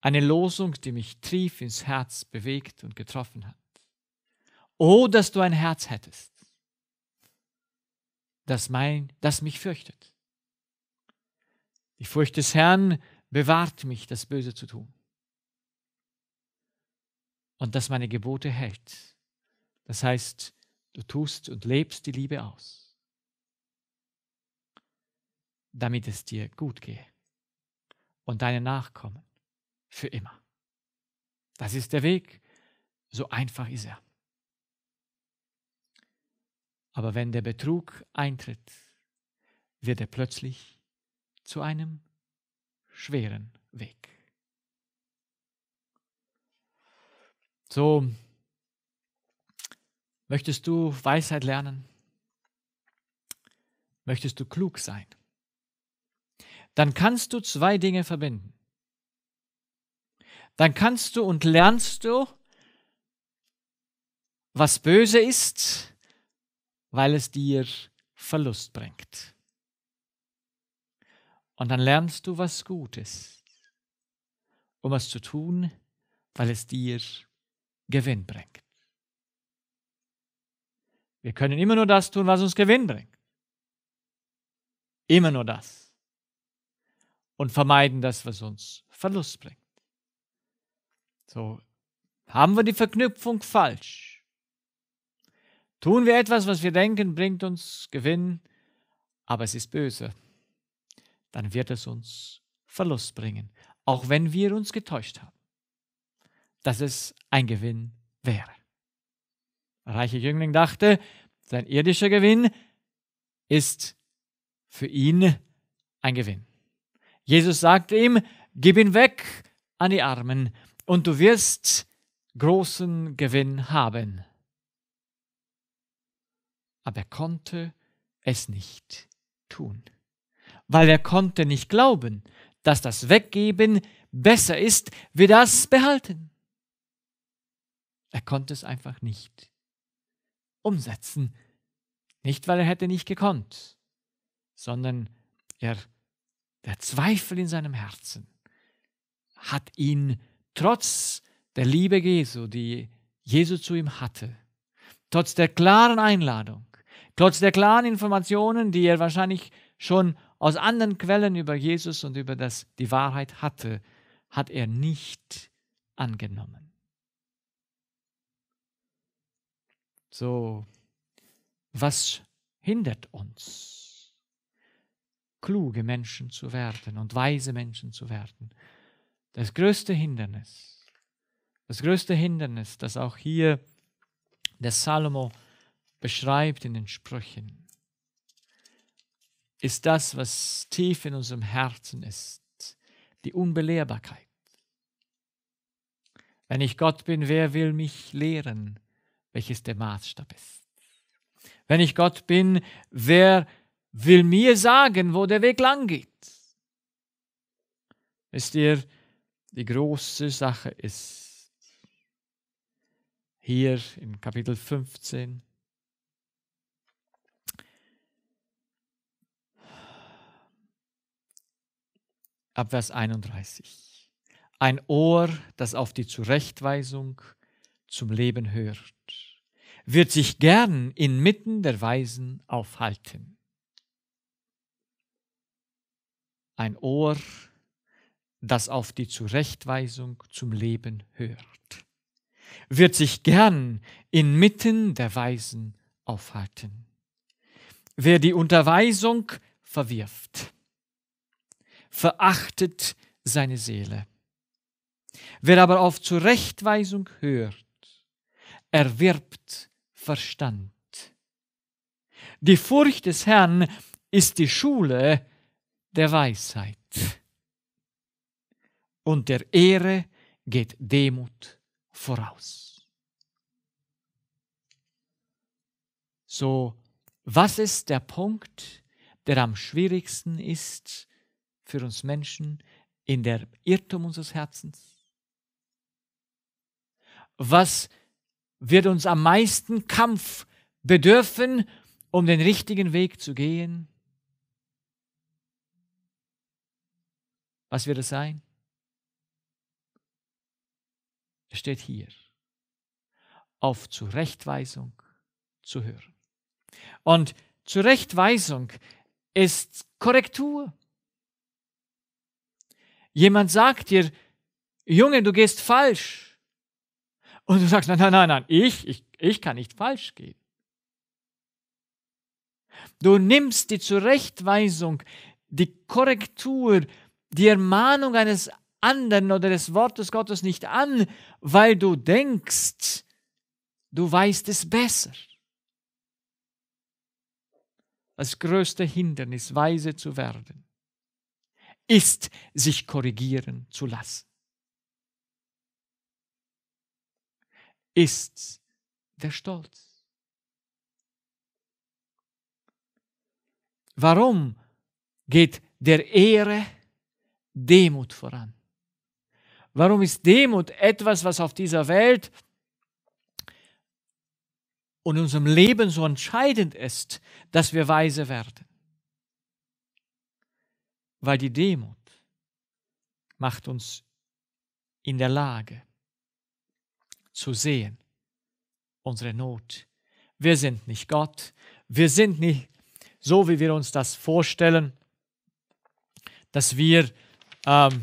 eine Losung, die mich tief ins Herz bewegt und getroffen hat. Oh, dass du ein Herz hättest, das, mein, das mich fürchtet. Die Furcht des Herrn bewahrt mich, das Böse zu tun. Und das meine Gebote hält. Das heißt, du tust und lebst die Liebe aus, damit es dir gut gehe und deine Nachkommen für immer. Das ist der Weg, so einfach ist er. Aber wenn der Betrug eintritt, wird er plötzlich zu einem schweren Weg. So, möchtest du Weisheit lernen? Möchtest du klug sein? Dann kannst du zwei Dinge verbinden. Dann kannst du und lernst du, was böse ist, weil es dir Verlust bringt. Und dann lernst du, was gut ist, um es zu tun, weil es dir Gewinn bringt. Wir können immer nur das tun, was uns Gewinn bringt. Immer nur das. Und vermeiden das, was uns Verlust bringt. So haben wir die Verknüpfung falsch. Tun wir etwas, was wir denken, bringt uns Gewinn, aber es ist böse dann wird es uns Verlust bringen, auch wenn wir uns getäuscht haben, dass es ein Gewinn wäre. Der reiche Jüngling dachte, sein irdischer Gewinn ist für ihn ein Gewinn. Jesus sagte ihm, gib ihn weg an die Armen und du wirst großen Gewinn haben. Aber er konnte es nicht tun weil er konnte nicht glauben, dass das Weggeben besser ist wie das Behalten. Er konnte es einfach nicht umsetzen. Nicht, weil er hätte nicht gekonnt, sondern er, der Zweifel in seinem Herzen hat ihn trotz der Liebe Jesu, die Jesu zu ihm hatte, trotz der klaren Einladung, trotz der klaren Informationen, die er wahrscheinlich schon aus anderen Quellen über Jesus und über das, die Wahrheit hatte, hat er nicht angenommen. So, was hindert uns, kluge Menschen zu werden und weise Menschen zu werden? Das größte Hindernis, das größte Hindernis, das auch hier der Salomo beschreibt in den Sprüchen, ist das, was tief in unserem Herzen ist, die Unbelehrbarkeit. Wenn ich Gott bin, wer will mich lehren, welches der Maßstab ist? Wenn ich Gott bin, wer will mir sagen, wo der Weg lang geht? Wisst ihr, die große Sache ist, hier in Kapitel 15, ab Vers 31. Ein Ohr, das auf die Zurechtweisung zum Leben hört. wird sich gern inmitten der Weisen aufhalten. Ein Ohr, das auf die Zurechtweisung zum Leben hört, wird sich gern inmitten der Weisen aufhalten. Wer die Unterweisung verwirft, verachtet seine Seele. Wer aber auf Zurechtweisung hört, erwirbt Verstand. Die Furcht des Herrn ist die Schule der Weisheit. Und der Ehre geht Demut voraus. So, was ist der Punkt, der am schwierigsten ist für uns Menschen in der Irrtum unseres Herzens? Was wird uns am meisten Kampf bedürfen, um den richtigen Weg zu gehen? Was wird es sein? Es steht hier, auf Zurechtweisung zu hören. Und Zurechtweisung ist Korrektur. Jemand sagt dir, Junge, du gehst falsch. Und du sagst, nein, nein, nein, nein, ich, ich, ich kann nicht falsch gehen. Du nimmst die Zurechtweisung, die Korrektur, die Ermahnung eines anderen oder des Wortes Gottes nicht an, weil du denkst, du weißt es besser. Das größte Hindernis, weise zu werden, ist, sich korrigieren zu lassen. ist der Stolz. Warum geht der Ehre Demut voran? Warum ist Demut etwas, was auf dieser Welt und in unserem Leben so entscheidend ist, dass wir weise werden? Weil die Demut macht uns in der Lage, zu sehen, unsere Not. Wir sind nicht Gott, wir sind nicht so, wie wir uns das vorstellen, dass wir ähm,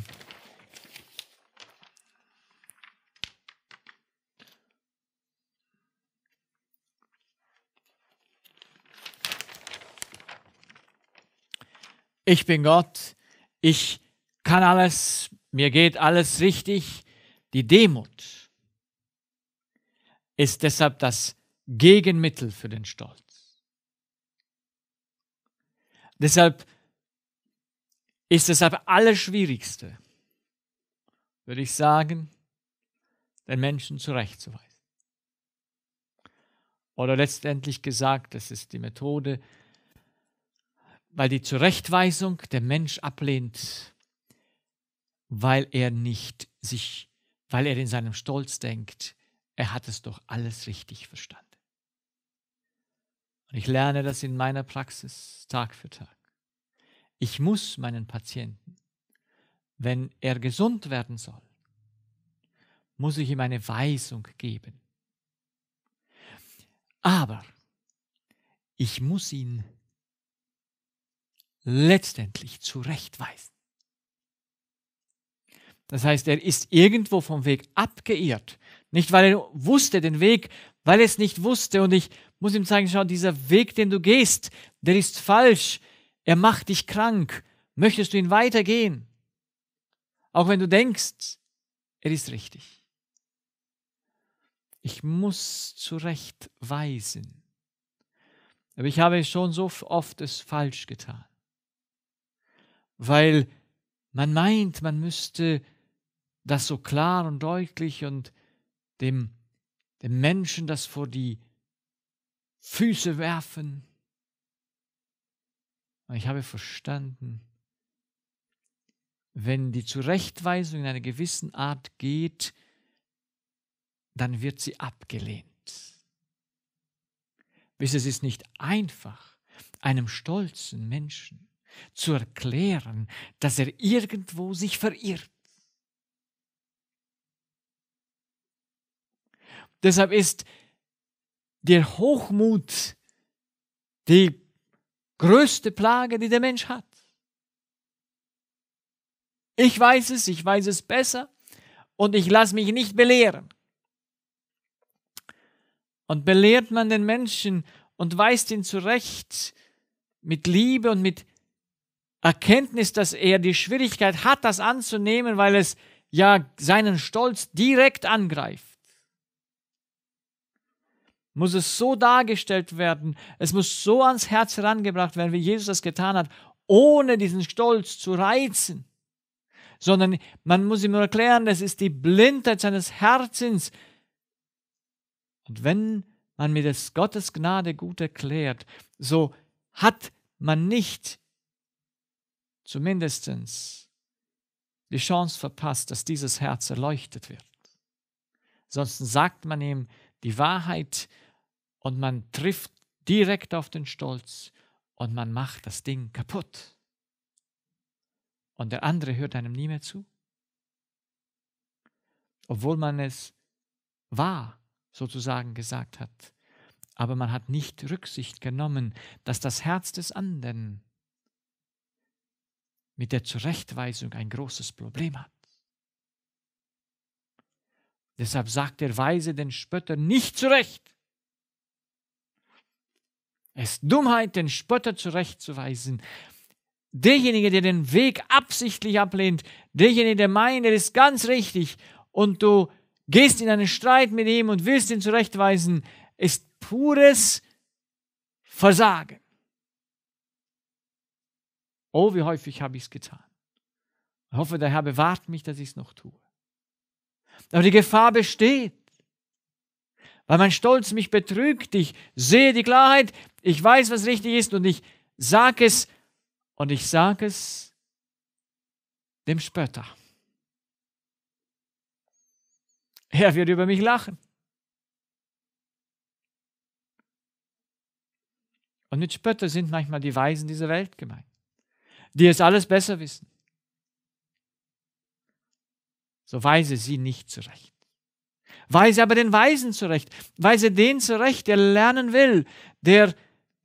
ich bin Gott, ich kann alles, mir geht alles richtig. Die Demut ist deshalb das Gegenmittel für den Stolz. Deshalb ist es aber Allerschwierigste, würde ich sagen, den Menschen zurechtzuweisen. Oder letztendlich gesagt, das ist die Methode, weil die Zurechtweisung der Mensch ablehnt, weil er nicht sich, weil er in seinem Stolz denkt, er hat es doch alles richtig verstanden. Und ich lerne das in meiner Praxis Tag für Tag. Ich muss meinen Patienten, wenn er gesund werden soll, muss ich ihm eine Weisung geben. Aber ich muss ihn letztendlich zurechtweisen. Das heißt, er ist irgendwo vom Weg abgeirrt. Nicht, weil er wusste den Weg, weil er es nicht wusste. Und ich muss ihm zeigen, schau, dieser Weg, den du gehst, der ist falsch. Er macht dich krank. Möchtest du ihn weitergehen? Auch wenn du denkst, er ist richtig. Ich muss zurechtweisen. Aber ich habe schon so oft es falsch getan. Weil man meint, man müsste das so klar und deutlich und dem, dem Menschen das vor die Füße werfen. Und ich habe verstanden, wenn die Zurechtweisung in einer gewissen Art geht, dann wird sie abgelehnt. Wisst es ist nicht einfach, einem stolzen Menschen zu erklären, dass er irgendwo sich verirrt. Deshalb ist der Hochmut die größte Plage, die der Mensch hat. Ich weiß es, ich weiß es besser und ich lasse mich nicht belehren. Und belehrt man den Menschen und weist ihn zurecht mit Liebe und mit Erkenntnis, dass er die Schwierigkeit hat, das anzunehmen, weil es ja seinen Stolz direkt angreift. Muss es so dargestellt werden, es muss so ans Herz herangebracht werden, wie Jesus das getan hat, ohne diesen Stolz zu reizen sondern man muss ihm nur erklären, das ist die Blindheit seines Herzens. Und wenn man mir das Gottes Gnade gut erklärt, so hat man nicht zumindest die Chance verpasst, dass dieses Herz erleuchtet wird. Sonst sagt man ihm die Wahrheit und man trifft direkt auf den Stolz und man macht das Ding kaputt und der andere hört einem nie mehr zu. Obwohl man es wahr sozusagen gesagt hat. Aber man hat nicht Rücksicht genommen, dass das Herz des anderen mit der Zurechtweisung ein großes Problem hat. Deshalb sagt der Weise den Spötter nicht zurecht. Es ist Dummheit, den Spötter zurechtzuweisen, derjenige, der den Weg absichtlich ablehnt, derjenige, der meint, er ist ganz richtig und du gehst in einen Streit mit ihm und willst ihn zurechtweisen, ist pures Versagen. Oh, wie häufig habe ich es getan. Ich hoffe, der Herr bewahrt mich, dass ich es noch tue. Aber die Gefahr besteht, weil mein Stolz mich betrügt. Ich sehe die Klarheit, ich weiß, was richtig ist und ich sage es und ich sage es dem Spötter. Er wird über mich lachen. Und mit Spötter sind manchmal die Weisen dieser Welt gemeint, die es alles besser wissen. So weise sie nicht zurecht. Weise aber den Weisen zurecht. Weise den zurecht, der lernen will, der,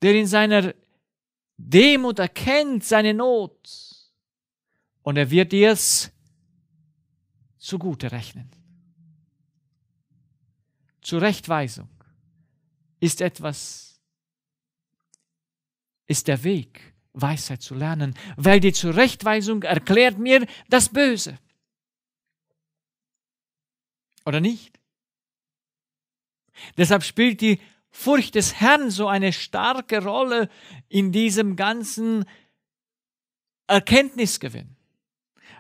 der in seiner Demut erkennt seine Not und er wird dir es zugute rechnen. Zurechtweisung ist etwas, ist der Weg, Weisheit zu lernen, weil die Zurechtweisung erklärt mir das Böse. Oder nicht? Deshalb spielt die Furcht des Herrn so eine starke Rolle in diesem ganzen Erkenntnisgewinn.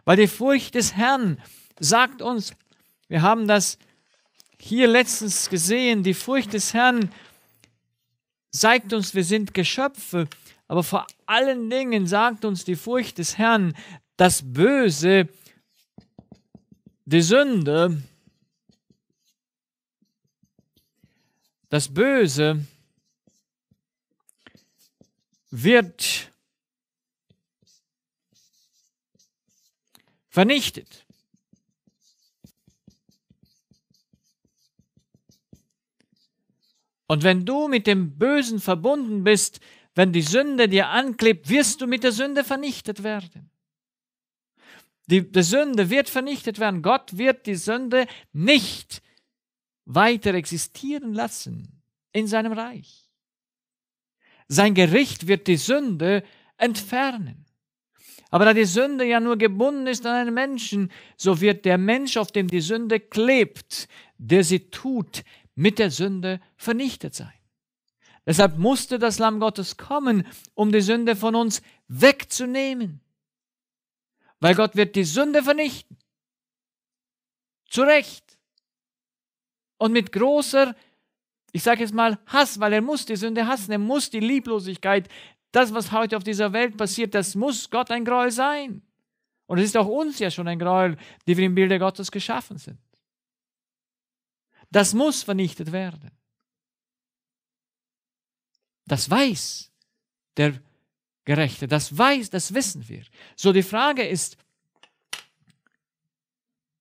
Weil die Furcht des Herrn sagt uns, wir haben das hier letztens gesehen, die Furcht des Herrn zeigt uns, wir sind Geschöpfe, aber vor allen Dingen sagt uns die Furcht des Herrn, das Böse, die Sünde, Das Böse wird vernichtet. Und wenn du mit dem Bösen verbunden bist, wenn die Sünde dir anklebt, wirst du mit der Sünde vernichtet werden. Die, die Sünde wird vernichtet werden. Gott wird die Sünde nicht weiter existieren lassen in seinem Reich. Sein Gericht wird die Sünde entfernen. Aber da die Sünde ja nur gebunden ist an einen Menschen, so wird der Mensch, auf dem die Sünde klebt, der sie tut, mit der Sünde vernichtet sein. Deshalb musste das Lamm Gottes kommen, um die Sünde von uns wegzunehmen. Weil Gott wird die Sünde vernichten. Zu Recht und mit großer, ich sage jetzt mal, Hass, weil er muss die Sünde hassen, er muss die Lieblosigkeit, das, was heute auf dieser Welt passiert, das muss Gott ein Gräuel sein. Und es ist auch uns ja schon ein Gräuel, die wir im Bilde Gottes geschaffen sind. Das muss vernichtet werden. Das weiß der Gerechte, das weiß, das wissen wir. So die Frage ist,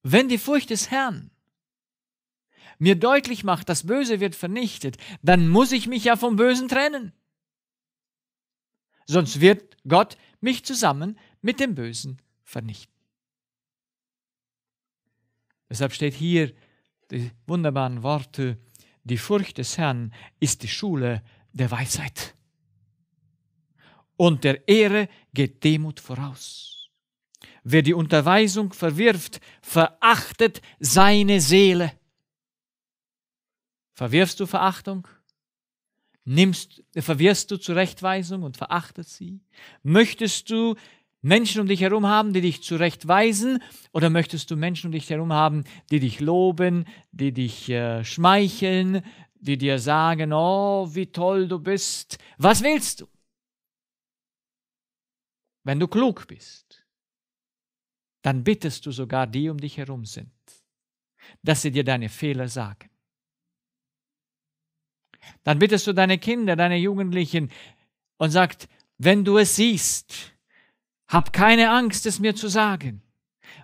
wenn die Furcht des Herrn mir deutlich macht, das Böse wird vernichtet, dann muss ich mich ja vom Bösen trennen. Sonst wird Gott mich zusammen mit dem Bösen vernichten. Deshalb steht hier die wunderbaren Worte, die Furcht des Herrn ist die Schule der Weisheit. Und der Ehre geht Demut voraus. Wer die Unterweisung verwirft, verachtet seine Seele. Verwirfst du Verachtung? Nimmst, verwirrst du Zurechtweisung und verachtest sie? Möchtest du Menschen um dich herum haben, die dich zurechtweisen, oder möchtest du Menschen um dich herum haben, die dich loben, die dich äh, schmeicheln, die dir sagen, oh, wie toll du bist? Was willst du? Wenn du klug bist, dann bittest du sogar die um dich herum sind, dass sie dir deine Fehler sagen. Dann bittest du deine Kinder, deine Jugendlichen und sagst, wenn du es siehst, hab keine Angst, es mir zu sagen,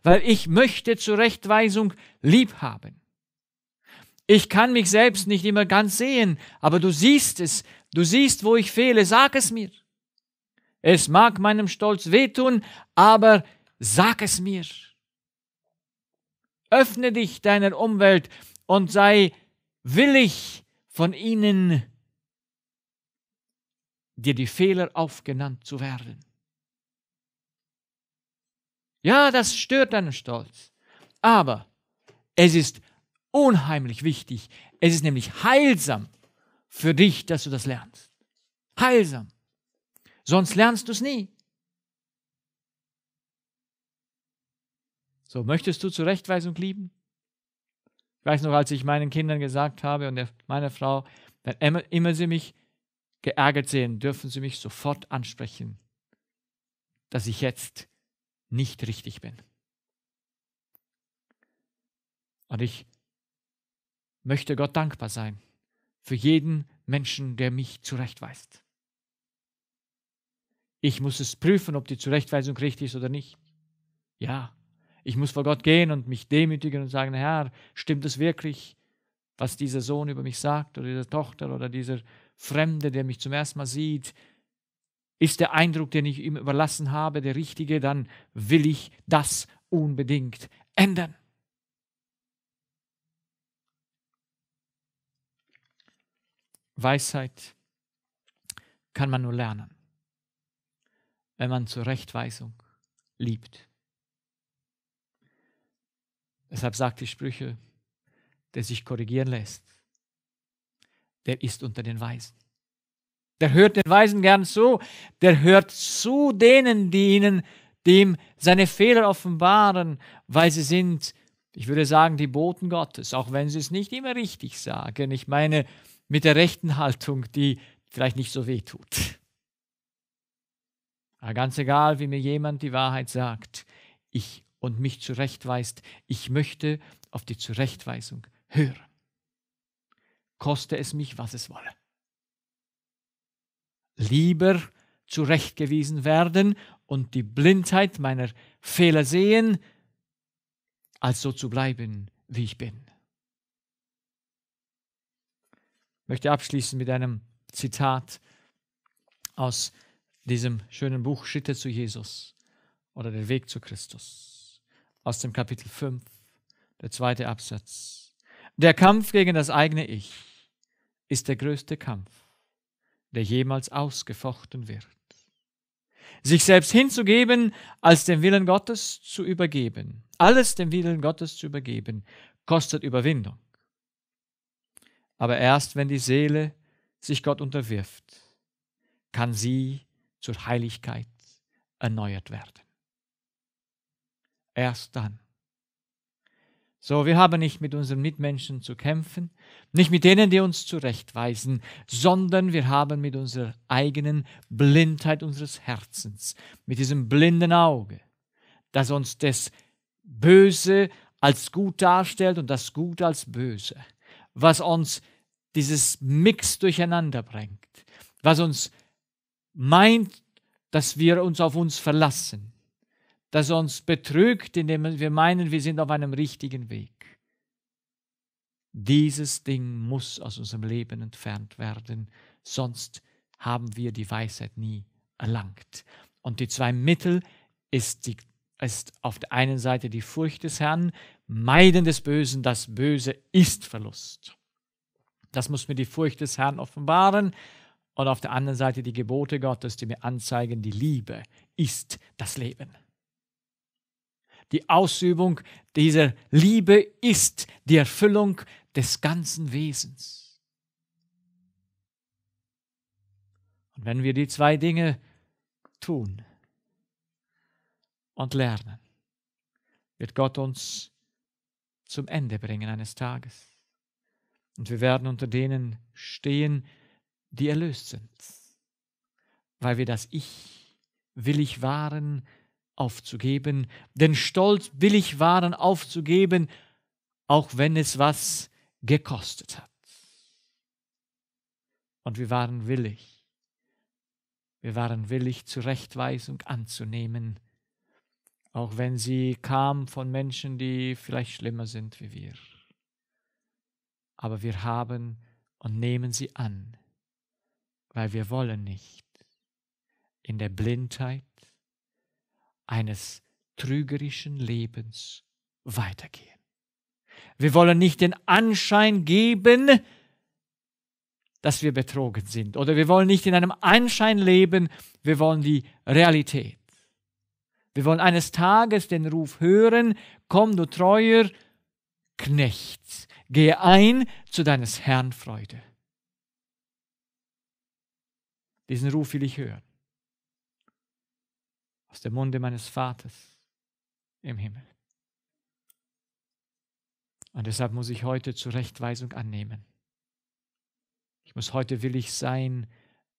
weil ich möchte Zurechtweisung lieb haben. Ich kann mich selbst nicht immer ganz sehen, aber du siehst es, du siehst, wo ich fehle, sag es mir. Es mag meinem Stolz wehtun, aber sag es mir. Öffne dich deiner Umwelt und sei willig, von ihnen dir die Fehler aufgenannt zu werden. Ja, das stört deinen Stolz. Aber es ist unheimlich wichtig. Es ist nämlich heilsam für dich, dass du das lernst. Heilsam. Sonst lernst du es nie. So, möchtest du Zurechtweisung lieben? Ich weiß noch, als ich meinen Kindern gesagt habe und meiner Frau, wenn immer, immer sie mich geärgert sehen, dürfen sie mich sofort ansprechen, dass ich jetzt nicht richtig bin. Und ich möchte Gott dankbar sein für jeden Menschen, der mich zurechtweist. Ich muss es prüfen, ob die Zurechtweisung richtig ist oder nicht. Ja, ich muss vor Gott gehen und mich demütigen und sagen, Herr, stimmt es wirklich, was dieser Sohn über mich sagt oder diese Tochter oder dieser Fremde, der mich zum ersten Mal sieht, ist der Eindruck, den ich ihm überlassen habe, der richtige, dann will ich das unbedingt ändern. Weisheit kann man nur lernen, wenn man zur Rechtweisung liebt. Deshalb sagt die Sprüche, der sich korrigieren lässt, der ist unter den Weisen. Der hört den Weisen gern zu. Der hört zu denen, die ihnen dem seine Fehler offenbaren, weil sie sind, ich würde sagen, die Boten Gottes, auch wenn sie es nicht immer richtig sagen. Ich meine, mit der rechten Haltung, die vielleicht nicht so weh tut. Aber ganz egal, wie mir jemand die Wahrheit sagt, ich und mich zurechtweist, ich möchte auf die Zurechtweisung hören. Koste es mich, was es wolle lieber zurechtgewiesen werden und die Blindheit meiner Fehler sehen, als so zu bleiben, wie ich bin. Ich möchte abschließen mit einem Zitat aus diesem schönen Buch Schritte zu Jesus oder der Weg zu Christus aus dem Kapitel 5, der zweite Absatz. Der Kampf gegen das eigene Ich ist der größte Kampf der jemals ausgefochten wird. Sich selbst hinzugeben, als dem Willen Gottes zu übergeben, alles dem Willen Gottes zu übergeben, kostet Überwindung. Aber erst wenn die Seele sich Gott unterwirft, kann sie zur Heiligkeit erneuert werden. Erst dann. So, wir haben nicht mit unseren Mitmenschen zu kämpfen, nicht mit denen, die uns zurechtweisen, sondern wir haben mit unserer eigenen Blindheit unseres Herzens, mit diesem blinden Auge, das uns das Böse als gut darstellt und das Gute als böse, was uns dieses Mix durcheinander bringt, was uns meint, dass wir uns auf uns verlassen, das uns betrügt, indem wir meinen, wir sind auf einem richtigen Weg. Dieses Ding muss aus unserem Leben entfernt werden, sonst haben wir die Weisheit nie erlangt. Und die zwei Mittel ist, die, ist auf der einen Seite die Furcht des Herrn, Meiden des Bösen, das Böse ist Verlust. Das muss mir die Furcht des Herrn offenbaren. Und auf der anderen Seite die Gebote Gottes, die mir anzeigen, die Liebe ist das Leben. Die Ausübung dieser Liebe ist die Erfüllung des ganzen Wesens. Und wenn wir die zwei Dinge tun und lernen, wird Gott uns zum Ende bringen eines Tages. Und wir werden unter denen stehen, die erlöst sind, weil wir das Ich willig waren aufzugeben, den Stolz willig waren aufzugeben, auch wenn es was gekostet hat. Und wir waren willig, wir waren willig, Zurechtweisung anzunehmen, auch wenn sie kam von Menschen, die vielleicht schlimmer sind wie wir. Aber wir haben und nehmen sie an, weil wir wollen nicht in der Blindheit eines trügerischen Lebens weitergehen. Wir wollen nicht den Anschein geben, dass wir betrogen sind. Oder wir wollen nicht in einem Anschein leben, wir wollen die Realität. Wir wollen eines Tages den Ruf hören, komm du treuer Knecht, gehe ein zu deines Herrn Freude. Diesen Ruf will ich hören. Aus dem Munde meines Vaters im Himmel. Und deshalb muss ich heute Zurechtweisung annehmen. Ich muss heute willig sein,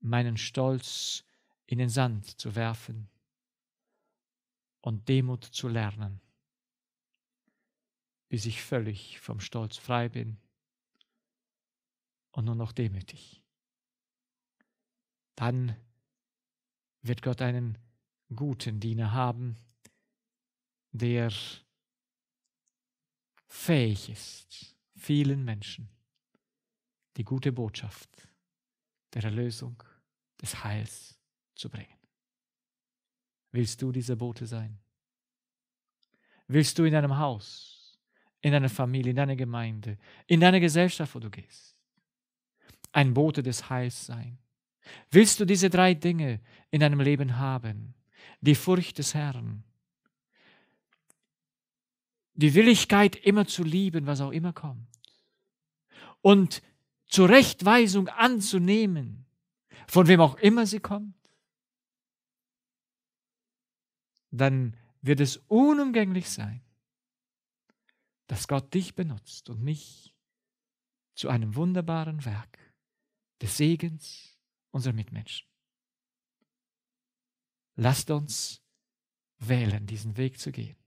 meinen Stolz in den Sand zu werfen und Demut zu lernen, bis ich völlig vom Stolz frei bin und nur noch demütig. Dann wird Gott einen guten Diener haben, der fähig ist, vielen Menschen die gute Botschaft der Erlösung, des Heils zu bringen. Willst du dieser Bote sein? Willst du in deinem Haus, in deiner Familie, in deiner Gemeinde, in deiner Gesellschaft, wo du gehst, ein Bote des Heils sein? Willst du diese drei Dinge in deinem Leben haben? Die Furcht des Herrn, die Willigkeit immer zu lieben, was auch immer kommt, und Zurechtweisung anzunehmen, von wem auch immer sie kommt, dann wird es unumgänglich sein, dass Gott dich benutzt und mich zu einem wunderbaren Werk des Segens unserer Mitmenschen. Lasst uns wählen, diesen Weg zu gehen.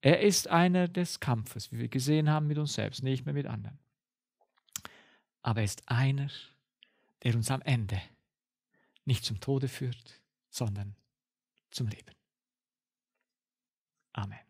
Er ist einer des Kampfes, wie wir gesehen haben, mit uns selbst, nicht mehr mit anderen. Aber er ist einer, der uns am Ende nicht zum Tode führt, sondern zum Leben. Amen.